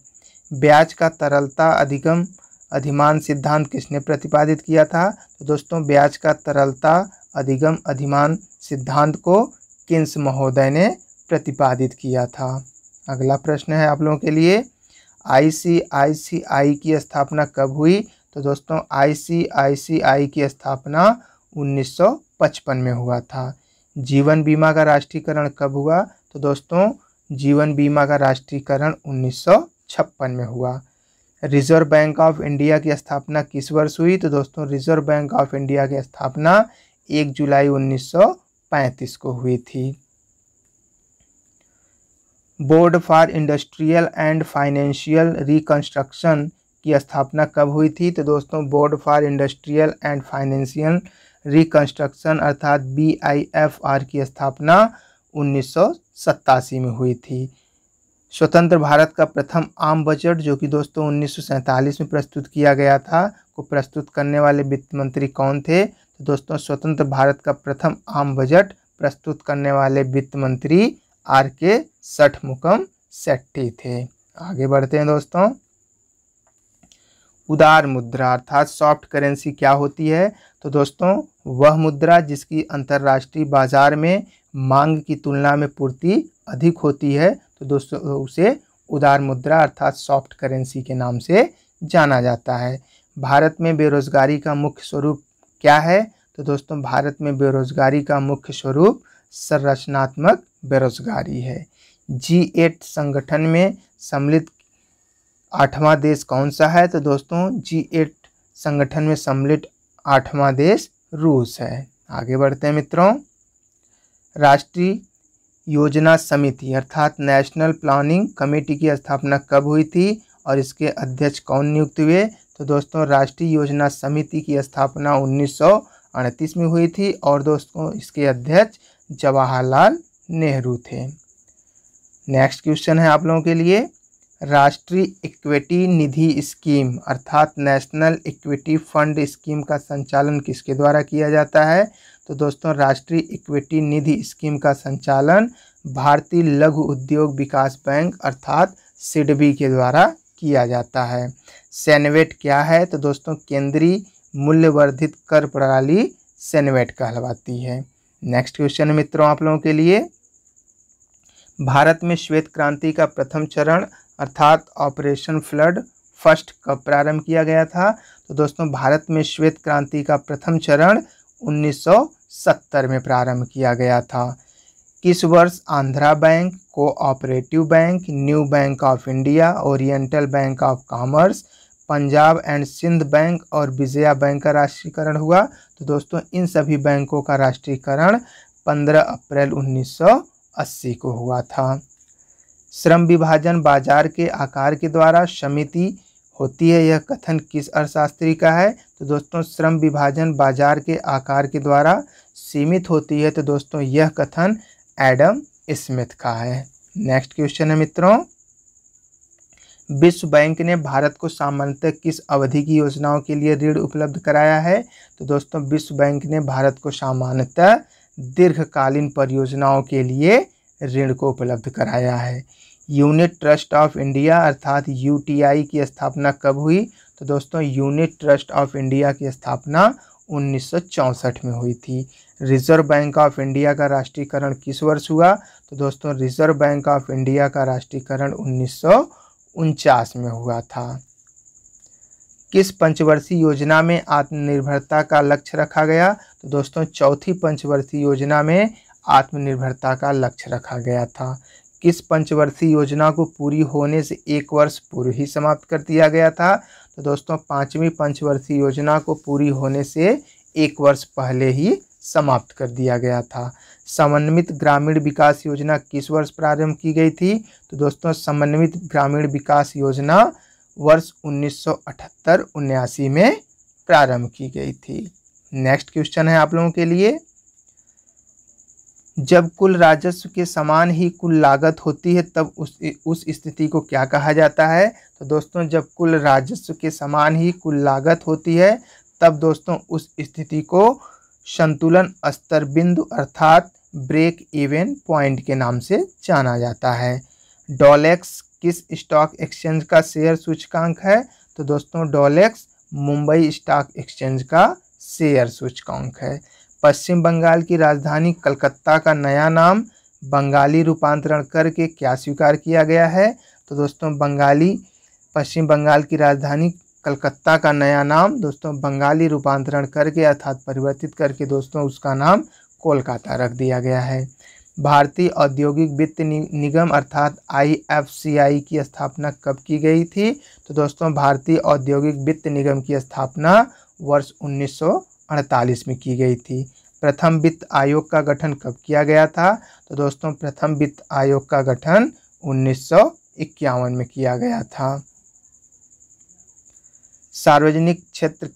ब्याज का तरलता अधिगम अधिमान सिद्धांत किसने प्रतिपादित किया था? तो दोस्तों, ब्याज का तरलता अधिगम अधिमान सिद्धांत को किन्स महोदय ने प्रतिपादित किया था। अगला प्रश्न है आप लोगों के लिए। आईसीआईसीआई की स्थापना कब हुई? तो दोस्तों, आईसीआईसीआई की स्थापना 1955 में हुआ था। जीवन बीमा का राष्ट्रीयकरण कब हुआ? तो दोस्तों, जीवन बीमा का राष्ट्रीयकरण उन्नीस सौ छप्पन में हुआ। रिज़र्व बैंक ऑफ़ इंडिया की स्थापना किस वर्ष हुई? तो दोस्तों, रिज़र्व बैंक ऑफ़ इंडिया की स्थापना एक जुलाई 1935 को हुई थी। Board for industrial and financial reconstruction की स्थापना कब हुई थी? तो दोस्तों, board for industrial and financial reconstruction अर्थात बी आई एफ़ आर की स्थापना उन्नीस सौ सत्तासी में हुई थी। स्वतंत्र भारत का प्रथम आम बजट, जो कि दोस्तों उन्नीस सौ सैंतालीस में प्रस्तुत किया गया था, को प्रस्तुत करने वाले वित्त मंत्री कौन थे? तो दोस्तों स्वतंत्र भारत का प्रथम आम बजट प्रस्तुत करने वाले वित्त मंत्री आर के सठमुखम सेट्टी थे। आगे बढ़ते हैं दोस्तों। उदार मुद्रा, अर्थात सॉफ्ट करेंसी क्या होती है? तो दोस्तों, वह मुद्रा जिसकी अंतर्राष्ट्रीय बाज़ार में मांग की तुलना में पूर्ति अधिक होती है तो दोस्तों, उसे उदार मुद्रा अर्थात सॉफ्ट करेंसी के नाम से जाना जाता है। भारत में बेरोजगारी का मुख्य स्वरूप क्या है? तो दोस्तों, भारत में बेरोजगारी का मुख्य स्वरूप संरचनात्मक बेरोजगारी है। जी एट संगठन में सम्मिलित आठवां देश कौन सा है? तो दोस्तों जी एट संगठन में सम्मिलित आठवां देश रूस है। आगे बढ़ते हैं मित्रों। राष्ट्रीय योजना समिति, अर्थात नेशनल प्लानिंग कमेटी की स्थापना कब हुई थी और इसके अध्यक्ष कौन नियुक्त हुए? तो दोस्तों, राष्ट्रीय योजना समिति की स्थापना उन्नीस सौ अड़तीस में हुई थी और दोस्तों, इसके अध्यक्ष जवाहरलाल नेहरू थे। नेक्स्ट क्वेश्चन है आप लोगों के लिए। राष्ट्रीय इक्विटी निधि स्कीम, अर्थात नेशनल इक्विटी फंड स्कीम का संचालन किसके द्वारा किया जाता है? तो दोस्तों, राष्ट्रीय इक्विटी निधि स्कीम का संचालन भारतीय लघु उद्योग विकास बैंक अर्थात सिडबी के द्वारा किया जाता है। सेनवेट क्या है? तो दोस्तों, केंद्रीय मूल्यवर्धित कर प्रणाली सेनवेट कहलवाती है। नेक्स्ट क्वेश्चन मित्रों, आप लोगों के लिए। भारत में श्वेत क्रांति का प्रथम चरण अर्थात ऑपरेशन फ्लड फ़र्स्ट कब प्रारंभ किया गया था? तो दोस्तों, भारत में श्वेत क्रांति का प्रथम चरण 1970 में प्रारंभ किया गया था। किस वर्ष Andhra bank, cooperative bank, new bank of India, oriental bank of commerce, Punjab and Sindh bank और विजया बैंक का राष्ट्रीयकरण हुआ? तो दोस्तों, इन सभी बैंकों का राष्ट्रीयकरण 15 अप्रैल 1980 को हुआ था। श्रम विभाजन बाज़ार के आकार के द्वारा समिति होती है। यह कथन किस अर्थशास्त्री का है? तो दोस्तों, श्रम विभाजन बाज़ार के आकार के द्वारा सीमित होती है। तो दोस्तों, यह कथन एडम स्मिथ का है। नेक्स्ट क्वेश्चन है मित्रों। विश्व बैंक ने भारत को सामान्यतः किस अवधि की योजनाओं के लिए ऋण उपलब्ध कराया है? तो दोस्तों, विश्व बैंक ने भारत को सामान्यतः दीर्घकालीन परियोजनाओं के लिए ऋण को उपलब्ध कराया है। यूनिट ट्रस्ट ऑफ़ इंडिया अर्थात यूटीआई की स्थापना कब हुई? तो दोस्तों यूनिट ट्रस्ट ऑफ़ इंडिया की स्थापना उन्नीस सौ चौंसठ में हुई थी। रिज़र्व बैंक ऑफ़ इंडिया का राष्ट्रीयकरण किस वर्ष हुआ? तो दोस्तों रिज़र्व बैंक ऑफ़ इंडिया का राष्ट्रीयकरण उन्नीस सौ उनचास में हुआ था। किस पंचवर्षीय योजना में आत्मनिर्भरता का लक्ष्य रखा गया? तो दोस्तों, चौथी पंचवर्षीय योजना में आत्मनिर्भरता का लक्ष्य रखा गया था। किस पंचवर्षीय योजना को पूरी होने से एक वर्ष पूर्व ही समाप्त कर दिया गया था? तो दोस्तों, पाँचवीं पंचवर्षीय योजना को पूरी होने से एक वर्ष पहले ही समाप्त कर दिया गया था। समन्वित ग्रामीण विकास योजना किस वर्ष प्रारंभ की गई थी? तो दोस्तों, समन्वित ग्रामीण विकास योजना वर्ष उन्नीस सौ अठहत्तर में प्रारंभ की गई थी। नेक्स्ट क्वेश्चन है आप लोगों के लिए। जब कुल राजस्व के समान ही कुल लागत होती है, तब उस उस स्थिति को क्या कहा जाता है? तो दोस्तों, जब कुल राजस्व के समान ही कुल लागत होती है, तब दोस्तों उस स्थिति को संतुलन स्तर बिंदु अर्थात ब्रेक इवन पॉइंट के नाम से जाना जाता है। डॉलेक्स किस स्टॉक एक्सचेंज का शेयर सूचकांक है? तो दोस्तों डॉलेक्स मुंबई स्टॉक एक्सचेंज का शेयर सूचकांक है। पश्चिम बंगाल की राजधानी कलकत्ता का नया नाम बंगाली रूपांतरण करके क्या स्वीकार किया गया है? तो दोस्तों, बंगाली पश्चिम बंगाल की राजधानी कलकत्ता का नया नाम दोस्तों बंगाली रूपांतरण करके अर्थात परिवर्तित करके दोस्तों उसका नाम कोलकाता रख दिया गया है। भारतीय औद्योगिक वित्त निगम अर्थात आईएफसीआई की स्थापना कब की गई थी? तो दोस्तों भारतीय औद्योगिक वित्त निगम की स्थापना वर्ष 1948 में की गई थी। प्रथम वित्त आयोग का गठन कब किया गया था? तो दोस्तों प्रथम वित्त आयोग का गठन उन्नीस सौ इक्यावन में किया गया था। सार्वजनिक क्षेत्र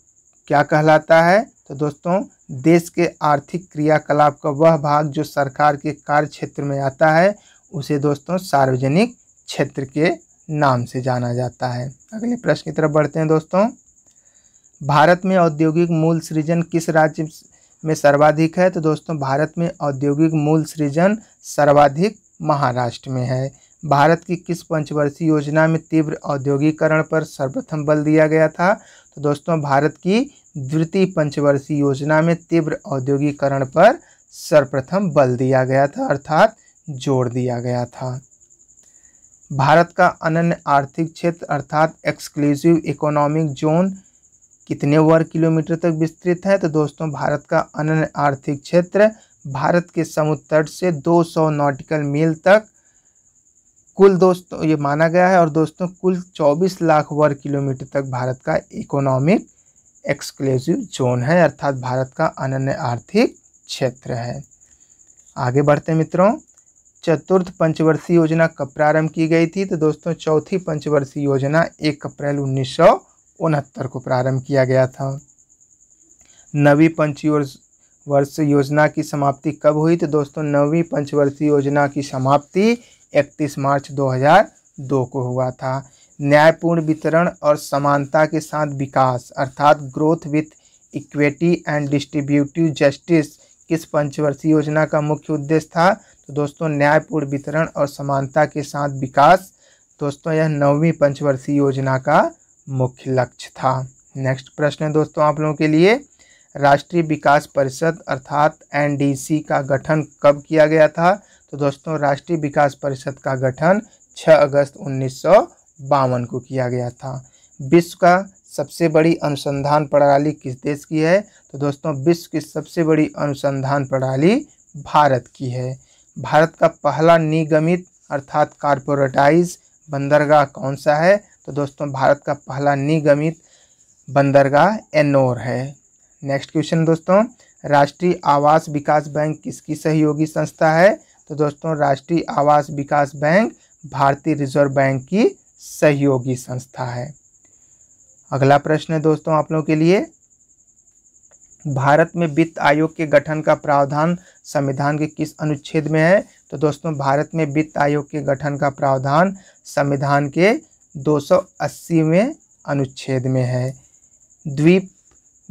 क्या कहलाता है? तो दोस्तों, देश के आर्थिक क्रियाकलाप का वह भाग जो सरकार के कार्य क्षेत्र में आता है, उसे दोस्तों सार्वजनिक क्षेत्र के नाम से जाना जाता है। अगले प्रश्न की तरफ़ बढ़ते हैं दोस्तों। भारत में औद्योगिक मूल सृजन किस राज्य में सर्वाधिक है? तो दोस्तों, भारत में औद्योगिक मूल सृजन सर्वाधिक महाराष्ट्र में है। भारत की किस पंचवर्षीय योजना में तीव्र औद्योगिकरण पर सर्वप्रथम बल दिया गया था? तो दोस्तों, भारत की द्वितीय पंचवर्षीय योजना में तीव्र औद्योगिकरण पर सर्वप्रथम बल दिया गया था, अर्थात ज़ोर दिया गया था। भारत का अनन्य आर्थिक क्षेत्र, अर्थात एक्सक्लूसिव इकोनॉमिक जोन, कितने वर्ग किलोमीटर तक विस्तृत है? तो दोस्तों, भारत का अनन्य आर्थिक क्षेत्र भारत के समुद्र तट से 200 नॉटिकल मील तक कुल दोस्तों, ये माना गया है, और दोस्तों, कुल 24 लाख वर्ग किलोमीटर तक भारत का इकोनॉमिक एक्सक्लूसिव जोन है, अर्थात भारत का अनन्य आर्थिक क्षेत्र है। आगे बढ़ते मित्रों, चतुर्थ पंचवर्षीय योजना कब प्रारंभ की गई थी? तो दोस्तों, चौथी पंचवर्षीय योजना एक अप्रैल उन्नीस सौ उनहत्तर को प्रारंभ किया गया था। नवी पंचवर्ष योजना की समाप्ति कब हुई? तो दोस्तों, नवी पंचवर्षीय योजना की समाप्ति 31 मार्च 2002 को हुआ था। न्यायपूर्ण वितरण और समानता के साथ विकास, अर्थात growth with equity and distributive justice किस पंचवर्षीय योजना का मुख्य उद्देश्य था? तो दोस्तों, न्यायपूर्ण वितरण और समानता के साथ विकास, दोस्तों, यह नौवीं पंचवर्षीय योजना का मुख्य लक्ष्य था। नेक्स्ट प्रश्न है दोस्तों आप लोगों के लिए। राष्ट्रीय विकास परिषद, अर्थात एनडीसी का गठन कब किया गया था? तो दोस्तों, राष्ट्रीय विकास परिषद का गठन 6 अगस्त उन्नीस को किया गया था। विश्व का सबसे बड़ी अनुसंधान प्रणाली किस देश की है? तो दोस्तों, विश्व की सबसे बड़ी अनुसंधान प्रणाली भारत की है। भारत का पहला निगमित अर्थात कारपोरेटाइज बंदरगाह कौन सा है? तो दोस्तों, भारत का पहला निगमित बंदरगाह एनोर है। नेक्स्ट क्वेश्चन दोस्तों, राष्ट्रीय आवास विकास बैंक किसकी सहयोगी संस्था है? तो दोस्तों, राष्ट्रीय आवास विकास बैंक भारतीय रिज़र्व बैंक की सहयोगी संस्था है। अगला प्रश्न है दोस्तों आप लोगों के लिए। भारत में वित्त आयोग के गठन का प्रावधान संविधान के किस अनुच्छेद में है? तो दोस्तों, भारत में वित्त आयोग के गठन का प्रावधान संविधान के 280वें अनुच्छेद में है। द्वीप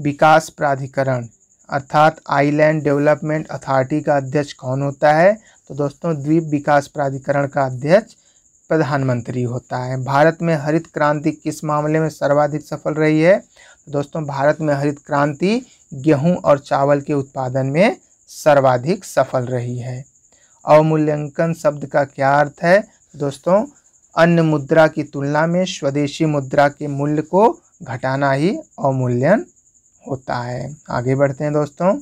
विकास प्राधिकरण अर्थात आइलैंड डेवलपमेंट अथॉरिटी का अध्यक्ष कौन होता है? तो दोस्तों, द्वीप विकास प्राधिकरण का अध्यक्ष प्रधानमंत्री होता है। भारत में हरित क्रांति किस मामले में सर्वाधिक सफल रही है? तो दोस्तों, भारत में हरित क्रांति गेहूँ और चावल के उत्पादन में सर्वाधिक सफल रही है। अवमूल्यांकन शब्द का क्या अर्थ है? दोस्तों, अन्य मुद्रा की तुलना में स्वदेशी मुद्रा के मूल्य को घटाना ही अवमूल्यन होता है। आगे बढ़ते हैं दोस्तों।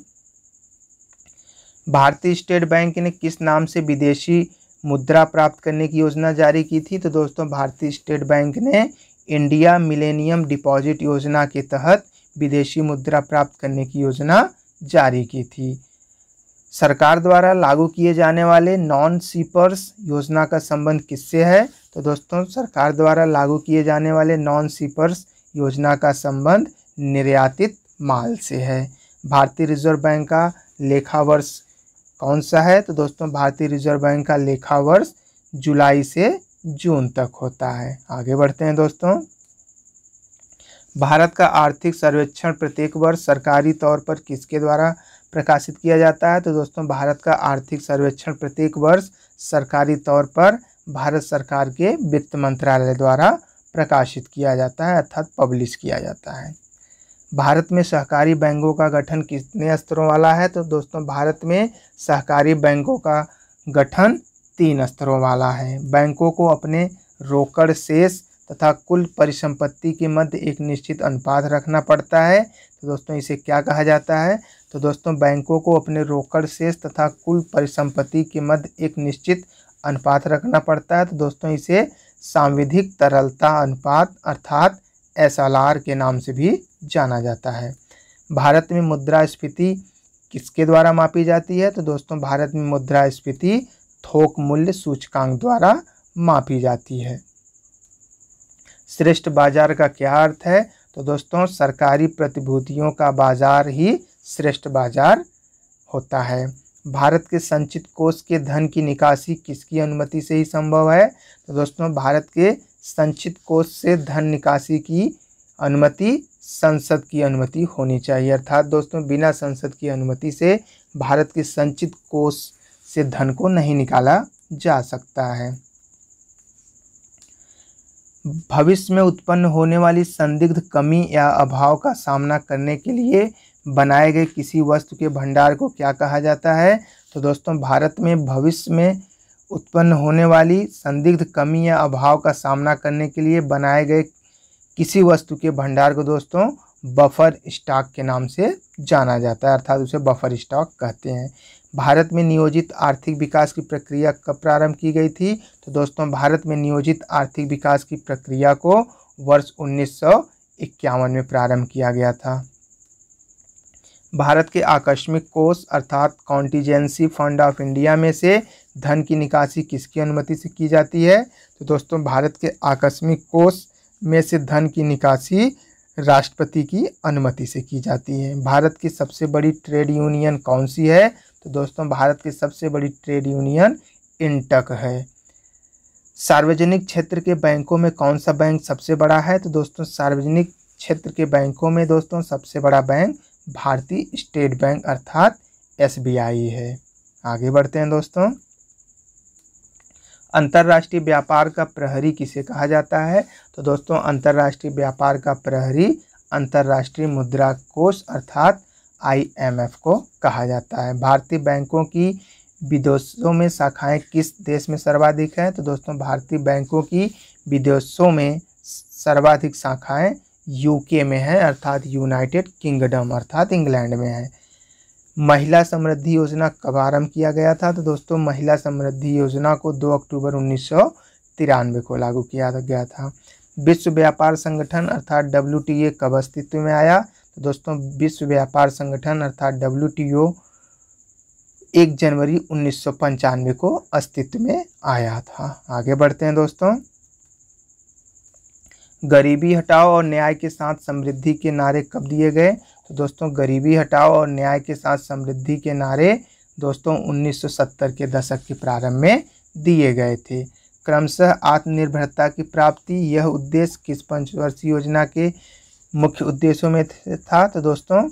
भारतीय स्टेट बैंक ने किस नाम से विदेशी मुद्रा प्राप्त करने की योजना जारी की थी? तो दोस्तों, भारतीय स्टेट बैंक ने इंडिया मिलेनियम डिपॉजिट योजना के तहत विदेशी मुद्रा प्राप्त करने की योजना जारी की थी। सरकार द्वारा लागू किए जाने वाले नॉन सीपर्स योजना का संबंध किससे है? तो दोस्तों, सरकार द्वारा लागू किए जाने वाले नॉन सीपर्स योजना का संबंध निर्यातित माल से है। भारतीय रिज़र्व बैंक का लेखा वर्ष कौन सा है? तो दोस्तों, भारतीय रिज़र्व बैंक का लेखा वर्ष जुलाई से जून तक होता है। आगे बढ़ते हैं दोस्तों। भारत का आर्थिक सर्वेक्षण प्रत्येक वर्ष सरकारी तौर पर किसके द्वारा प्रकाशित किया जाता है? तो दोस्तों, भारत का आर्थिक सर्वेक्षण प्रत्येक वर्ष सरकारी तौर पर भारत सरकार के वित्त मंत्रालय द्वारा प्रकाशित किया जाता है, अर्थात पब्लिश किया जाता है। भारत में सहकारी बैंकों का गठन कितने स्तरों वाला है? तो दोस्तों, भारत में सहकारी बैंकों का गठन तीन स्तरों वाला है। बैंकों को अपने रोकड़ शेष तथा कुल परिसंपत्ति के मध्य एक निश्चित अनुपात रखना पड़ता है। तो दोस्तों, इसे क्या कहा जाता है? तो दोस्तों, बैंकों को अपने रोकड़ शेष तथा कुल परिसंपत्ति के मध्य एक निश्चित अनुपात रखना पड़ता है। तो दोस्तों, इसे सांविधिक तरलता अनुपात अर्थात एसएलआर के नाम से भी जाना जाता है। भारत में मुद्रास्फीति किसके द्वारा मापी जाती है? तो दोस्तों, भारत में मुद्रास्फीति थोक मूल्य सूचकांक द्वारा मापी जाती है। श्रेष्ठ बाज़ार का क्या अर्थ है? तो दोस्तों, सरकारी प्रतिभूतियों का बाज़ार ही श्रेष्ठ बाज़ार होता है। भारत के संचित कोष के धन की निकासी किसकी अनुमति से ही संभव है? तो दोस्तों, भारत के संचित कोष से धन निकासी की अनुमति संसद की अनुमति होनी चाहिए। अर्थात दोस्तों, बिना संसद की अनुमति से भारत के संचित कोष से धन को नहीं निकाला जा सकता है। भविष्य में उत्पन्न होने वाली संदिग्ध कमी या अभाव का सामना करने के लिए बनाए गए किसी वस्तु के भंडार को क्या कहा जाता है? तो दोस्तों, भारत में भविष्य में उत्पन्न होने वाली संदिग्ध कमी या अभाव का सामना करने के लिए बनाए गए किसी वस्तु के भंडार को दोस्तों बफर स्टॉक के नाम से जाना जाता है, अर्थात उसे बफर स्टॉक कहते हैं। भारत में नियोजित आर्थिक विकास की प्रक्रिया कब प्रारंभ की गई थी? तो दोस्तों, भारत में नियोजित आर्थिक विकास की प्रक्रिया को वर्ष उन्नीस सौ इक्यावन में प्रारंभ किया गया था। भारत के आकस्मिक कोष, अर्थात कॉन्टीजेंसी फंड ऑफ़ इंडिया में से धन की निकासी किसकी अनुमति से की जाती है? तो दोस्तों, भारत के आकस्मिक कोष में से धन की निकासी राष्ट्रपति की अनुमति से की जाती है। भारत की सबसे बड़ी ट्रेड यूनियन कौन सी है? तो दोस्तों, भारत की सबसे बड़ी ट्रेड यूनियन इंटक है। सार्वजनिक क्षेत्र के बैंकों में कौन सा बैंक सबसे बड़ा है? तो दोस्तों, सार्वजनिक क्षेत्र के बैंकों में दोस्तों सबसे बड़ा बैंक भारतीय स्टेट बैंक अर्थात एसबीआई है। आगे बढ़ते हैं दोस्तों। अंतर्राष्ट्रीय व्यापार का प्रहरी किसे कहा जाता है? तो दोस्तों, अंतर्राष्ट्रीय व्यापार का प्रहरी अंतर्राष्ट्रीय मुद्रा कोष अर्थात आईएमएफ को कहा जाता है। भारतीय बैंकों की विदेशों में शाखाएँ किस देश में सर्वाधिक हैं? तो दोस्तों, भारतीय बैंकों की विदेशों में सर्वाधिक शाखाएँ यूके में हैं, अर्थात यूनाइटेड किंगडम अर्थात इंग्लैंड में है। महिला समृद्धि योजना कब आरंभ किया गया था? तो दोस्तों, महिला समृद्धि योजना को 2 अक्टूबर उन्नीस सौ तिरानवे को लागू किया गया था। विश्व व्यापार संगठन अर्थात डब्ल्यू कब अस्तित्व में आया? तो दोस्तों, विश्व व्यापार संगठन अर्थात डब्ल्यू एक जनवरी उन्नीस सौ पंचानवे को अस्तित्व में आया था। आगे बढ़ते हैं दोस्तों। गरीबी हटाओ और न्याय के साथ समृद्धि के नारे कब दिए गए? तो दोस्तों, गरीबी हटाओ और न्याय के साथ समृद्धि के नारे दोस्तों 1970 के दशक के प्रारंभ में दिए गए थे। क्रमशः आत्मनिर्भरता की प्राप्ति यह उद्देश्य किस पंचवर्षीय योजना के मुख्य उद्देश्यों में था तो दोस्तों,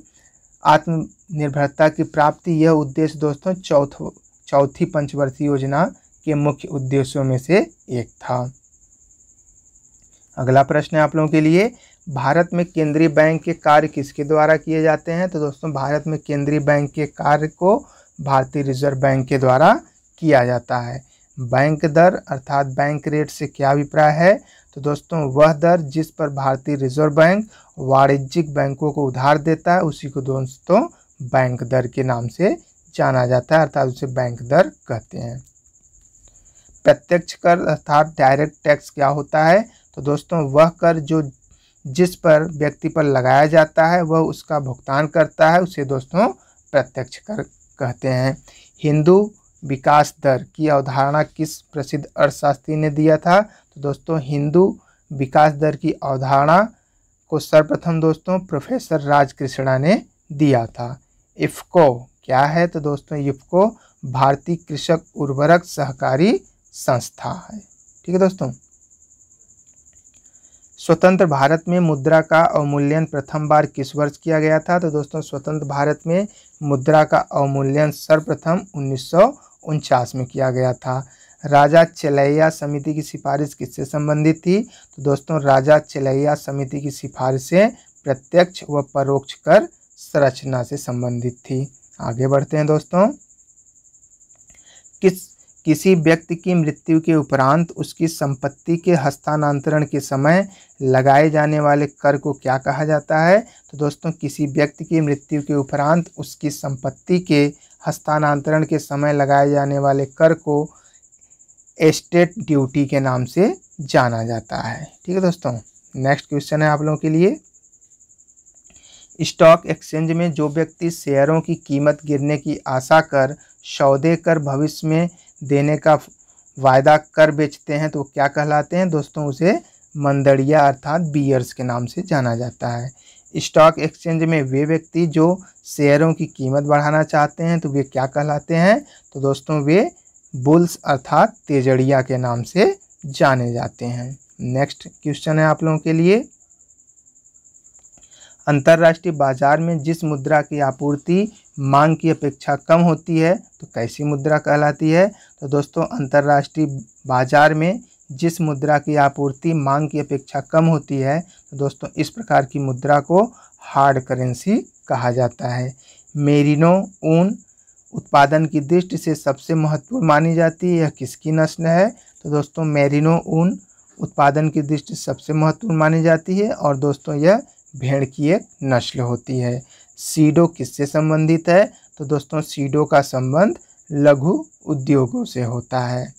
आत्मनिर्भरता की प्राप्ति यह उद्देश्य दोस्तों चौथ, चौथी पंचवर्षीय योजना के मुख्य उद्देश्यों में से एक था। अगला प्रश्न आप लोगों के लिए भारत में केंद्रीय बैंक के कार्य किसके द्वारा किए जाते हैं? तो दोस्तों, भारत में केंद्रीय बैंक के कार्य को भारतीय रिज़र्व बैंक के द्वारा किया जाता है। बैंक दर अर्थात बैंक रेट से क्या अभिप्राय है? तो दोस्तों, वह दर जिस पर भारतीय रिज़र्व बैंक वाणिज्यिक बैंकों को उधार देता है, उसी को दोस्तों बैंक दर के नाम से जाना जाता है, अर्थात उसे बैंक दर कहते हैं। प्रत्यक्ष कर अर्थात डायरेक्ट टैक्स क्या होता है? तो दोस्तों, वह कर जो जिस पर व्यक्ति पर लगाया जाता है, वह उसका भुगतान करता है, उसे दोस्तों प्रत्यक्ष कर कहते हैं। हिंदू विकास दर की अवधारणा किस प्रसिद्ध अर्थशास्त्री ने दिया था? तो दोस्तों, हिंदू विकास दर की अवधारणा को सर्वप्रथम दोस्तों प्रोफेसर राजकृष्णा ने दिया था। इफ़को क्या है? तो दोस्तों, इफ़को भारतीय कृषक उर्वरक सहकारी संस्था है। ठीक है दोस्तों? स्वतंत्र भारत में मुद्रा का अवमूल्यन प्रथम बार किस वर्ष किया गया था? तो दोस्तों, स्वतंत्र भारत में मुद्रा का अवमूल्यन सर्वप्रथम उन्नीस सौ उनचास में किया गया था। राजा चलैया समिति की सिफारिश किससे संबंधित थी? तो दोस्तों, राजा चलैया समिति की सिफारिशें प्रत्यक्ष व परोक्ष कर संरचना से संबंधित थी। आगे बढ़ते हैं दोस्तों। किस किसी व्यक्ति की मृत्यु के उपरांत उसकी संपत्ति के हस्तांतरण के समय लगाए जाने वाले कर को क्या कहा जाता है? तो दोस्तों, किसी व्यक्ति की मृत्यु के उपरांत उसकी संपत्ति के हस्तांतरण के समय लगाए जाने वाले कर को एस्टेट ड्यूटी के नाम से जाना जाता है। ठीक है दोस्तों, नेक्स्ट क्वेश्चन है आप लोगों के लिए। स्टॉक एक्सचेंज में जो व्यक्ति शेयरों की कीमत गिरने की आशा कर सौदे कर भविष्य में देने का वायदा कर बेचते हैं तो क्या कहलाते हैं? दोस्तों, उसे मंदड़िया अर्थात बीयर्स के नाम से जाना जाता है। स्टॉक एक्सचेंज में वे व्यक्ति जो शेयरों की कीमत बढ़ाना चाहते हैं तो वे क्या कहलाते हैं? तो दोस्तों, वे बुल्स अर्थात तेजड़िया के नाम से जाने जाते हैं। नेक्स्ट क्वेश्चन है आप लोगों के लिए। अंतर्राष्ट्रीय बाज़ार में जिस मुद्रा की आपूर्ति मांग की अपेक्षा कम होती है तो कैसी मुद्रा कहलाती है? तो दोस्तों, अंतर्राष्ट्रीय बाज़ार में जिस मुद्रा की आपूर्ति मांग की अपेक्षा कम होती है तो दोस्तों, इस प्रकार की मुद्रा को हार्ड करेंसी कहा जाता है। मेरिनो ऊन उत्पादन की दृष्टि से सबसे महत्वपूर्ण मानी जाती है। यह किसकी नस्ल है? तो दोस्तों, मेरिनो ऊन उत्पादन की दृष्टि से सबसे महत्वपूर्ण मानी जाती है और दोस्तों, यह भेड़ की एक नस्ल होती है। सीडो किससे संबंधित है? तो दोस्तों, सीडो का संबंध लघु उद्योगों से होता है।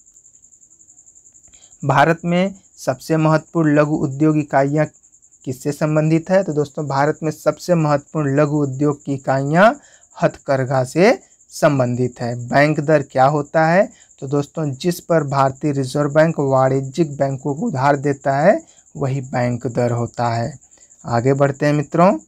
भारत में सबसे महत्वपूर्ण लघु उद्योग इकाइयाँ किससे संबंधित है? तो दोस्तों, भारत में सबसे महत्वपूर्ण लघु उद्योग की इकाइयाँ हथकरघा से संबंधित है। बैंक दर क्या होता है? तो दोस्तों, जिस पर भारतीय रिज़र्व बैंक वाणिज्यिक बैंकों को उधार देता है, वही बैंक दर होता है। आगे बढ़ते हैं मित्रों।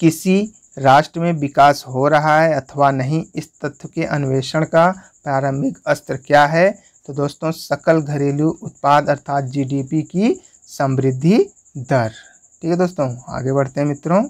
किसी राष्ट्र में विकास हो रहा है अथवा नहीं, इस तथ्य के अन्वेषण का प्रारंभिक अस्त्र क्या है? तो दोस्तों, सकल घरेलू उत्पाद अर्थात जीडीपी की समृद्धि दर। ठीक है दोस्तों, आगे बढ़ते हैं मित्रों।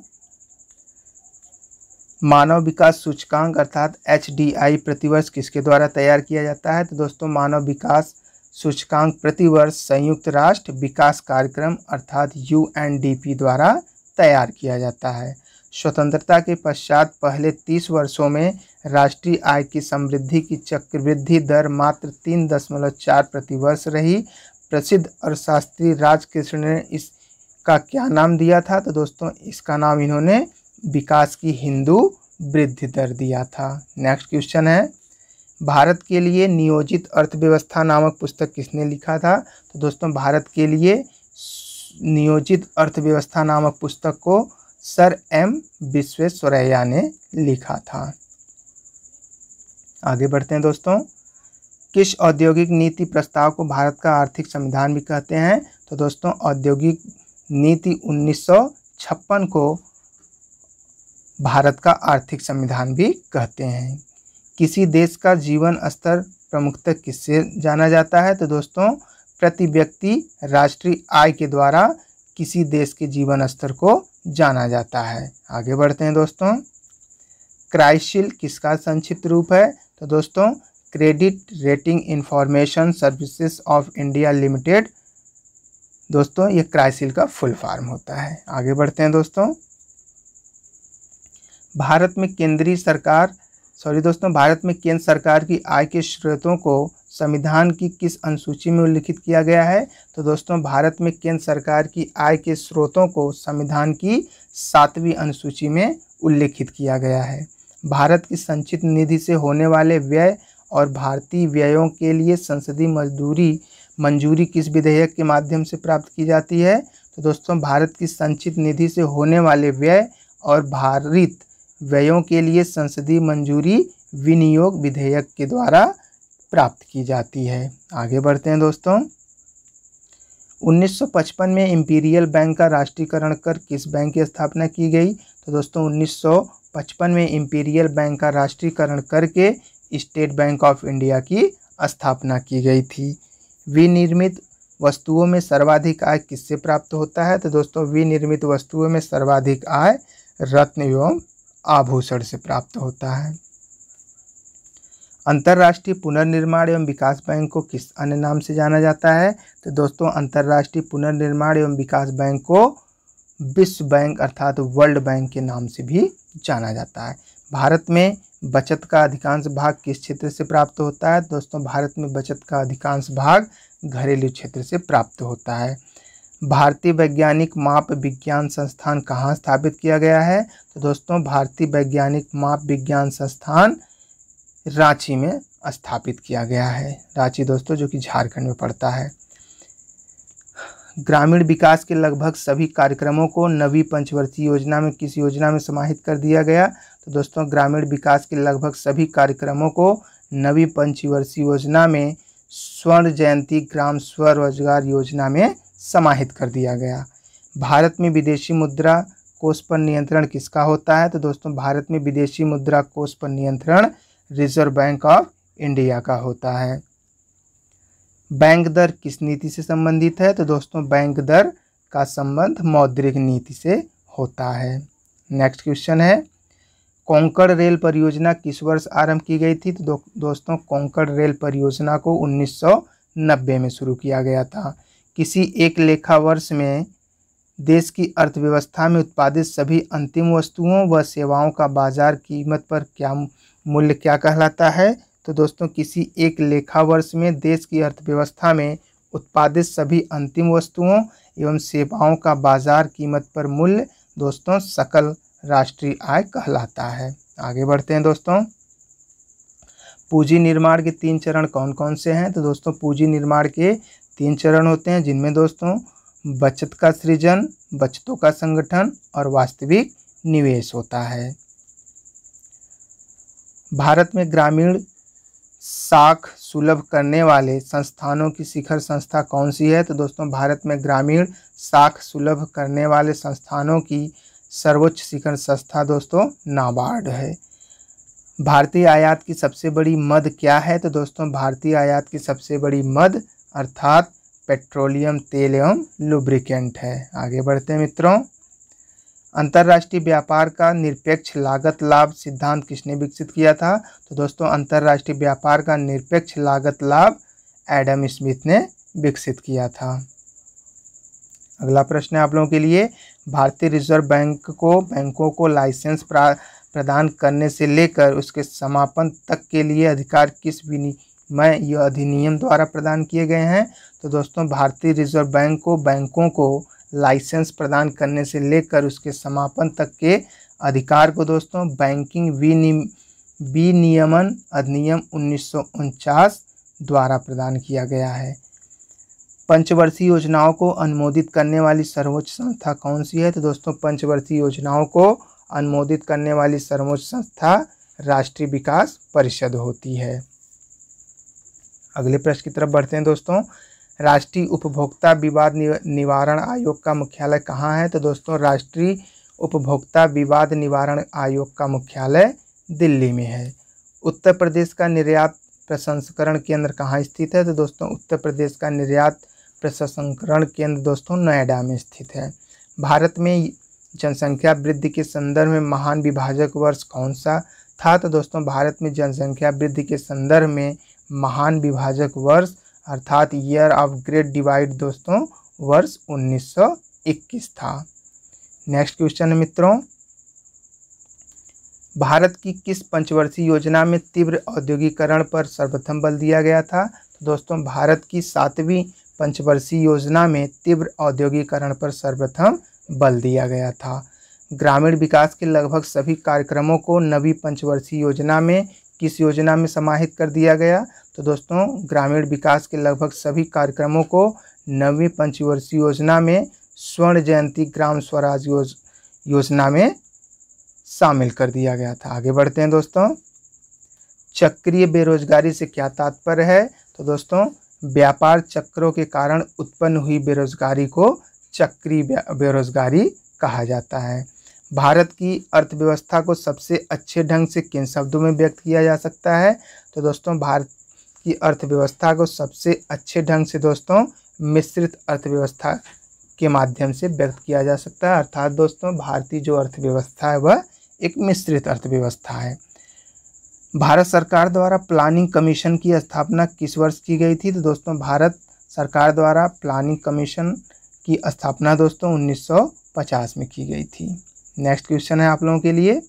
मानव विकास सूचकांक अर्थात एचडीआई प्रतिवर्ष किसके द्वारा तैयार किया जाता है? तो दोस्तों, मानव विकास सूचकांक प्रतिवर्ष संयुक्त राष्ट्र विकास कार्यक्रम अर्थात यूएनडीपी द्वारा तैयार किया जाता है। स्वतंत्रता के पश्चात पहले तीस वर्षों में राष्ट्रीय आय की समृद्धि की चक्रवृद्धि दर मात्र तीन दशमलव चार प्रतिवर्ष रही। प्रसिद्ध अर्थशास्त्री राजकृष्ण ने इसका क्या नाम दिया था? तो दोस्तों, इसका नाम इन्होंने विकास की हिंदू वृद्धि दर दिया था। नेक्स्ट क्वेश्चन है, भारत के लिए नियोजित अर्थव्यवस्था नामक पुस्तक किसने लिखा था? तो दोस्तों, भारत के लिए नियोजित अर्थव्यवस्था नामक पुस्तक को सर एम विश्वेश्वरैया ने लिखा था। आगे बढ़ते हैं दोस्तों। किस औद्योगिक नीति प्रस्ताव को भारत का आर्थिक संविधान भी कहते हैं? तो दोस्तों, औद्योगिक नीति 1956 को भारत का आर्थिक संविधान भी कहते हैं। किसी देश का जीवन स्तर प्रमुखतः किससे जाना जाता है? तो दोस्तों, प्रति व्यक्ति राष्ट्रीय आय के द्वारा किसी देश के जीवन स्तर को जाना जाता है। आगे बढ़ते हैं दोस्तों। क्राइशिल किसका संक्षिप्त रूप है? तो दोस्तों, credit rating information services of India limited. दोस्तों, ये क्राइसिल का फुल फॉर्म होता है। आगे बढ़ते हैं दोस्तों। भारत में केंद्रीय सरकार, सॉरी दोस्तों, भारत में केंद्र सरकार की आय के स्रोतों को संविधान की किस अनुसूची में उल्लिखित किया गया है? तो दोस्तों, भारत में केंद्र सरकार की आय के स्रोतों को संविधान की सातवीं अनुसूची में उल्लिखित किया गया है। भारत की संचित निधि से होने वाले व्यय और भारतीय व्ययों के लिए संसदीय मजदूरी मंजूरी किस विधेयक के माध्यम से प्राप्त की जाती है? तो दोस्तों, भारत की संचित निधि से होने वाले व्यय और भारित व्ययों के लिए संसदीय मंजूरी विनियोग विधेयक के द्वारा प्राप्त की जाती है। आगे बढ़ते हैं दोस्तों। 1955 में इम्पीरियल बैंक का राष्ट्रीयकरण कर किस बैंक की स्थापना की गई? तो दोस्तों 1955 में इम्पीरियल बैंक का राष्ट्रीयकरण करके स्टेट बैंक ऑफ़ इंडिया की स्थापना की गई थी। विनिर्मित वस्तुओं में सर्वाधिक आय किससे प्राप्त होता है? तो दोस्तों, विनिर्मित वस्तुओं में सर्वाधिक आय रत्न एवं आभूषण से प्राप्त होता है। अंतर्राष्ट्रीय पुनर्निर्माण एवं विकास बैंक को किस अन्य नाम से जाना जाता है? तो दोस्तों, अंतर्राष्ट्रीय पुनर्निर्माण एवं विकास बैंक को विश्व बैंक अर्थात वर्ल्ड बैंक के नाम से भी जाना जाता है। भारत में बचत का अधिकांश भाग किस क्षेत्र से प्राप्त होता है? दोस्तों, भारत में बचत का अधिकांश भाग घरेलू क्षेत्र से प्राप्त होता है। भारतीय वैज्ञानिक माप विज्ञान संस्थान कहाँ स्थापित किया गया है? तो दोस्तों, भारतीय वैज्ञानिक माप विज्ञान संस्थान रांची में स्थापित किया गया है। रांची दोस्तों, जो कि झारखंड में पड़ता है। ग्रामीण विकास के लगभग सभी कार्यक्रमों को नवी पंचवर्षीय योजना में, किस योजना में समाहित कर दिया गया? तो दोस्तों, ग्रामीण विकास के लगभग सभी कार्यक्रमों को नवी पंचवर्षीय योजना में, स्वर्ण जयंती ग्राम स्वरोजगार योजना में समाहित कर दिया गया। भारत में विदेशी मुद्रा कोष पर नियंत्रण किसका होता है? तो दोस्तों, भारत में विदेशी मुद्रा कोष पर नियंत्रण रिज़र्व बैंक ऑफ़ इंडिया का होता है। बैंक दर किस नीति से संबंधित है? तो दोस्तों बैंक दर का संबंध मौद्रिक नीति से होता है। नेक्स्ट क्वेश्चन है कोंकण रेल परियोजना किस वर्ष आरंभ की गई थी? तो दो, दोस्तों कोंकण रेल परियोजना को 1990 में शुरू किया गया था। किसी एक लेखा वर्ष में देश की अर्थव्यवस्था में उत्पादित सभी अंतिम वस्तुओं व सेवाओं का बाज़ार कीमत पर क्या मूल्य क्या कहलाता है? तो दोस्तों, किसी एक लेखा वर्ष में देश की अर्थव्यवस्था में उत्पादित सभी अंतिम वस्तुओं एवं सेवाओं का बाज़ार कीमत पर मूल्य दोस्तों सकल राष्ट्रीय आय कहलाता है। आगे बढ़ते हैं दोस्तों। पूंजी निर्माण के तीन चरण कौन कौन से हैं? तो दोस्तों, पूंजी निर्माण के तीन चरण होते हैं, जिनमें दोस्तों बचत का सृजन, बचतों का संगठन और वास्तविक निवेश होता है। भारत में ग्रामीण साख सुलभ करने वाले संस्थानों की शिखर संस्था कौन सी है? तो दोस्तों, भारत में ग्रामीण साख सुलभ करने वाले संस्थानों की सर्वोच्च शिखर संस्था दोस्तों नाबार्ड है। भारतीय आयात की सबसे बड़ी मद क्या है? तो दोस्तों, भारतीय आयात की सबसे बड़ी मद अर्थात पेट्रोलियम, तेल एवं लुब्रिकेंट है। आगे बढ़ते हैं मित्रों। अंतर्राष्ट्रीय व्यापार का निरपेक्ष लागत लाभ सिद्धांत किसने विकसित किया था? तो दोस्तों, अंतर्राष्ट्रीय व्यापार का निरपेक्ष लागत लाभ एडम स्मिथ ने विकसित किया था। अगला प्रश्न है आप लोगों के लिए। भारतीय रिज़र्व बैंक को, बैंकों को लाइसेंस प्रदान करने से लेकर उसके समापन तक के लिए अधिकार किस विनिमय यह अधिनियम द्वारा प्रदान किए गए हैं? तो दोस्तों, भारतीय रिज़र्व बैंक को, बैंकों को लाइसेंस प्रदान करने से लेकर उसके समापन तक के अधिकार को दोस्तों, बैंकिंग विनियमन अधिनियम उन्नीस सौ उनचास द्वारा प्रदान किया गया है। पंचवर्षीय योजनाओं को अनुमोदित करने वाली सर्वोच्च संस्था कौन सी है? तो दोस्तों, पंचवर्षीय योजनाओं को अनुमोदित करने वाली सर्वोच्च संस्था राष्ट्रीय विकास परिषद होती है। अगले प्रश्न की तरफ़ बढ़ते हैं दोस्तों। राष्ट्रीय उपभोक्ता विवाद निवारण आयोग का मुख्यालय कहाँ है? तो दोस्तों, राष्ट्रीय उपभोक्ता विवाद निवारण आयोग का मुख्यालय दिल्ली में है। उत्तर प्रदेश का निर्यात प्रसंस्करण केंद्र कहाँ स्थित है? तो दोस्तों, उत्तर प्रदेश का निर्यात प्रसंस्करण केंद्र दोस्तों नोएडा में स्थित है। भारत में जनसंख्या वृद्धि के संदर्भ में महान विभाजक वर्ष कौन सा था? तो दोस्तों, भारत में जनसंख्या वृद्धि के संदर्भ में महान विभाजक वर्ष अर्थात ईयर ऑफ़ ग्रेट डिवाइड दोस्तों, वर्ष 1921 था। नेक्स्ट क्वेश्चन है मित्रों, भारत की किस पंचवर्षीय योजना में तीव्र औद्योगिकरण पर सर्वप्रथम बल दिया गया था? तो दोस्तों, भारत की सातवीं पंचवर्षीय योजना में तीव्र औद्योगिकरण पर सर्वप्रथम बल दिया गया था। ग्रामीण विकास के लगभग सभी कार्यक्रमों को नवी पंचवर्षीय योजना में किस योजना में समाहित कर दिया गया? तो दोस्तों, ग्रामीण विकास के लगभग सभी कार्यक्रमों को नवी पंचवर्षीय योजना में स्वर्ण जयंती ग्राम स्वराज योज, योजना में शामिल कर दिया गया था। आगे बढ़ते हैं दोस्तों। चक्रीय बेरोजगारी से क्या तात्पर्य है? तो दोस्तों, व्यापार चक्रों के कारण उत्पन्न हुई बेरोजगारी को चक्रीय बेरोजगारी कहा जाता है। भारत की अर्थव्यवस्था को सबसे अच्छे ढंग से किन शब्दों में व्यक्त किया जा सकता है? तो दोस्तों, भारत की अर्थव्यवस्था को सबसे अच्छे ढंग से दोस्तों, मिश्रित अर्थव्यवस्था के माध्यम से व्यक्त किया जा सकता है। अर्थात दोस्तों, भारतीय जो अर्थव्यवस्था है, वह एक मिश्रित अर्थव्यवस्था है। भारत सरकार द्वारा प्लानिंग कमीशन की स्थापना किस वर्ष की गई थी? तो दोस्तों, भारत सरकार द्वारा प्लानिंग कमीशन की स्थापना दोस्तों 1950 में की गई थी। नेक्स्ट क्वेश्चन है आप लोगों के लिए।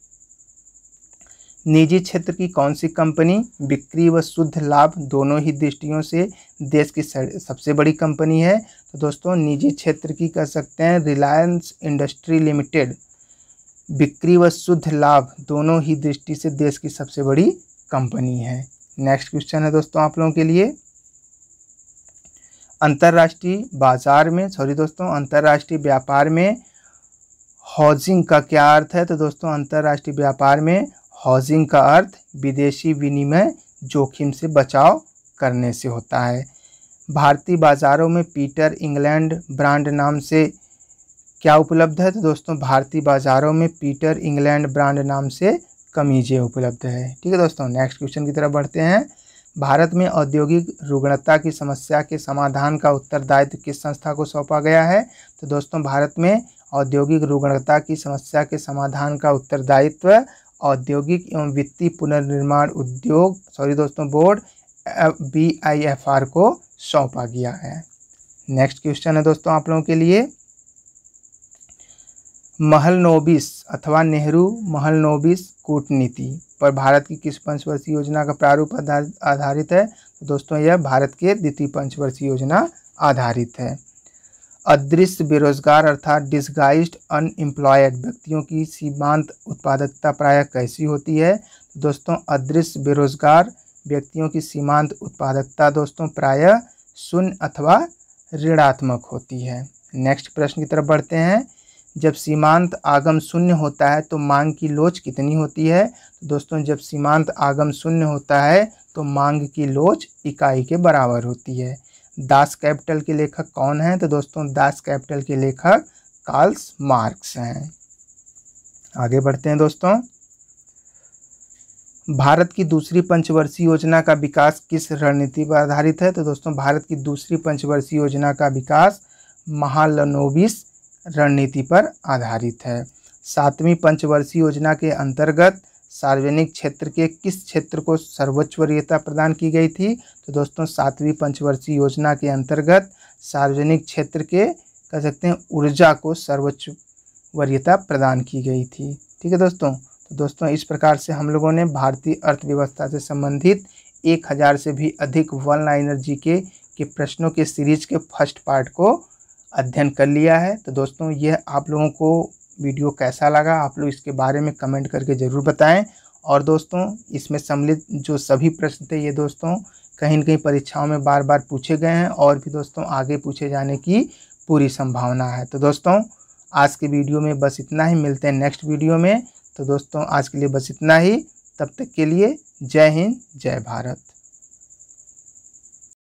निजी क्षेत्र की कौन सी कंपनी बिक्री व शुद्ध लाभ दोनों ही दृष्टियों से देश की सबसे बड़ी कंपनी है? तो दोस्तों, निजी क्षेत्र की कह सकते हैं रिलायंस इंडस्ट्री लिमिटेड बिक्री व शुद्ध लाभ दोनों ही दृष्टि से देश की सबसे बड़ी कंपनी है। नेक्स्ट क्वेश्चन है दोस्तों आप लोगों के लिए। अंतर्राष्ट्रीय बाज़ार में, सॉरी दोस्तों, अंतर्राष्ट्रीय व्यापार में हाउसिंग का क्या अर्थ है? तो दोस्तों, अंतर्राष्ट्रीय व्यापार में हाउसिंग का अर्थ विदेशी विनिमय जोखिम से बचाव करने से होता है। भारतीय बाज़ारों में पीटर इंग्लैंड ब्रांड नाम से क्या उपलब्ध है? तो दोस्तों, भारतीय बाज़ारों में पीटर इंग्लैंड ब्रांड नाम से कमीजें उपलब्ध है। ठीक है दोस्तों, नेक्स्ट क्वेश्चन की तरफ़ बढ़ते हैं। भारत में औद्योगिक रुग्णता की समस्या के समाधान का उत्तरदायित्व किस संस्था को सौंपा गया है? तो दोस्तों, भारत में औद्योगिक रुग्णता की समस्या के समाधान का उत्तरदायित्व, औद्योगिक एवं वित्तीय पुनर्निर्माण उद्योग सॉरी दोस्तों board B I F R को सौंपा गया है। नेक्स्ट क्वेश्चन है दोस्तों आप लोगों के लिए। महल नोबिस अथवा नेहरू महल नोबिस कूटनीति पर भारत की किस पंचवर्षीय योजना का प्रारूप आधारित है? दोस्तों यह भारत के द्वितीय पंचवर्षीय योजना आधारित है। अदृश्य बेरोजगार अर्थात डिस्गाइज्ड अनएम्प्लॉयड व्यक्तियों की सीमांत उत्पादकता प्रायः कैसी होती है? दोस्तों, अदृश्य बेरोजगार व्यक्तियों की सीमांत उत्पादकता दोस्तों प्रायः शून्य अथवा ऋणात्मक होती है। नेक्स्ट प्रश्न की तरफ़ बढ़ते हैं। जब सीमांत आगम शून्य होता है तो मांग की लोच कितनी होती है? दोस्तों, जब सीमांत आगम शून्य होता है तो मांग की लोच इकाई के बराबर होती है। दास कैपिटल के लेखक कौन हैं? तो दोस्तों, दास कैपिटल के लेखक कार्ल्स मार्क्स हैं। आगे बढ़ते हैं दोस्तों। भारत की दूसरी पंचवर्षीय योजना का विकास किस रणनीति पर आधारित है? तो दोस्तों, भारत की दूसरी पंचवर्षीय योजना का विकास महालनोबिस रणनीति पर आधारित है। सातवीं पंचवर्षीय योजना के अंतर्गत सार्वजनिक क्षेत्र के किस क्षेत्र को सर्वोच्च वरीयता प्रदान की गई थी? तो दोस्तों, सातवीं पंचवर्षीय योजना के अंतर्गत सार्वजनिक क्षेत्र के, कह सकते हैं, ऊर्जा को सर्वोच्च वरीयता प्रदान की गई थी। ठीक है दोस्तों? तो दोस्तों, इस प्रकार से हम लोगों ने भारतीय अर्थव्यवस्था से संबंधित एक हज़ार से भी अधिक वन लाइनर जी के के प्रश्नों के सीरीज़ के फ़र्स्ट पार्ट को अध्ययन कर लिया है। तो दोस्तों, यह आप लोगों को वीडियो कैसा लगा, आप लोग इसके बारे में कमेंट करके ज़रूर बताएँ। और दोस्तों, इसमें सम्मिलित जो सभी प्रश्न थे, ये दोस्तों कहीं न कहीं परीक्षाओं में बार बार पूछे गए हैं और भी दोस्तों आगे पूछे जाने की पूरी संभावना है। तो दोस्तों, आज के वीडियो में बस इतना ही। मिलते हैं नेक्स्ट वीडियो में। तो दोस्तों, आज के लिए बस इतना ही। तब तक के लिए जय हिंद, जय भारत।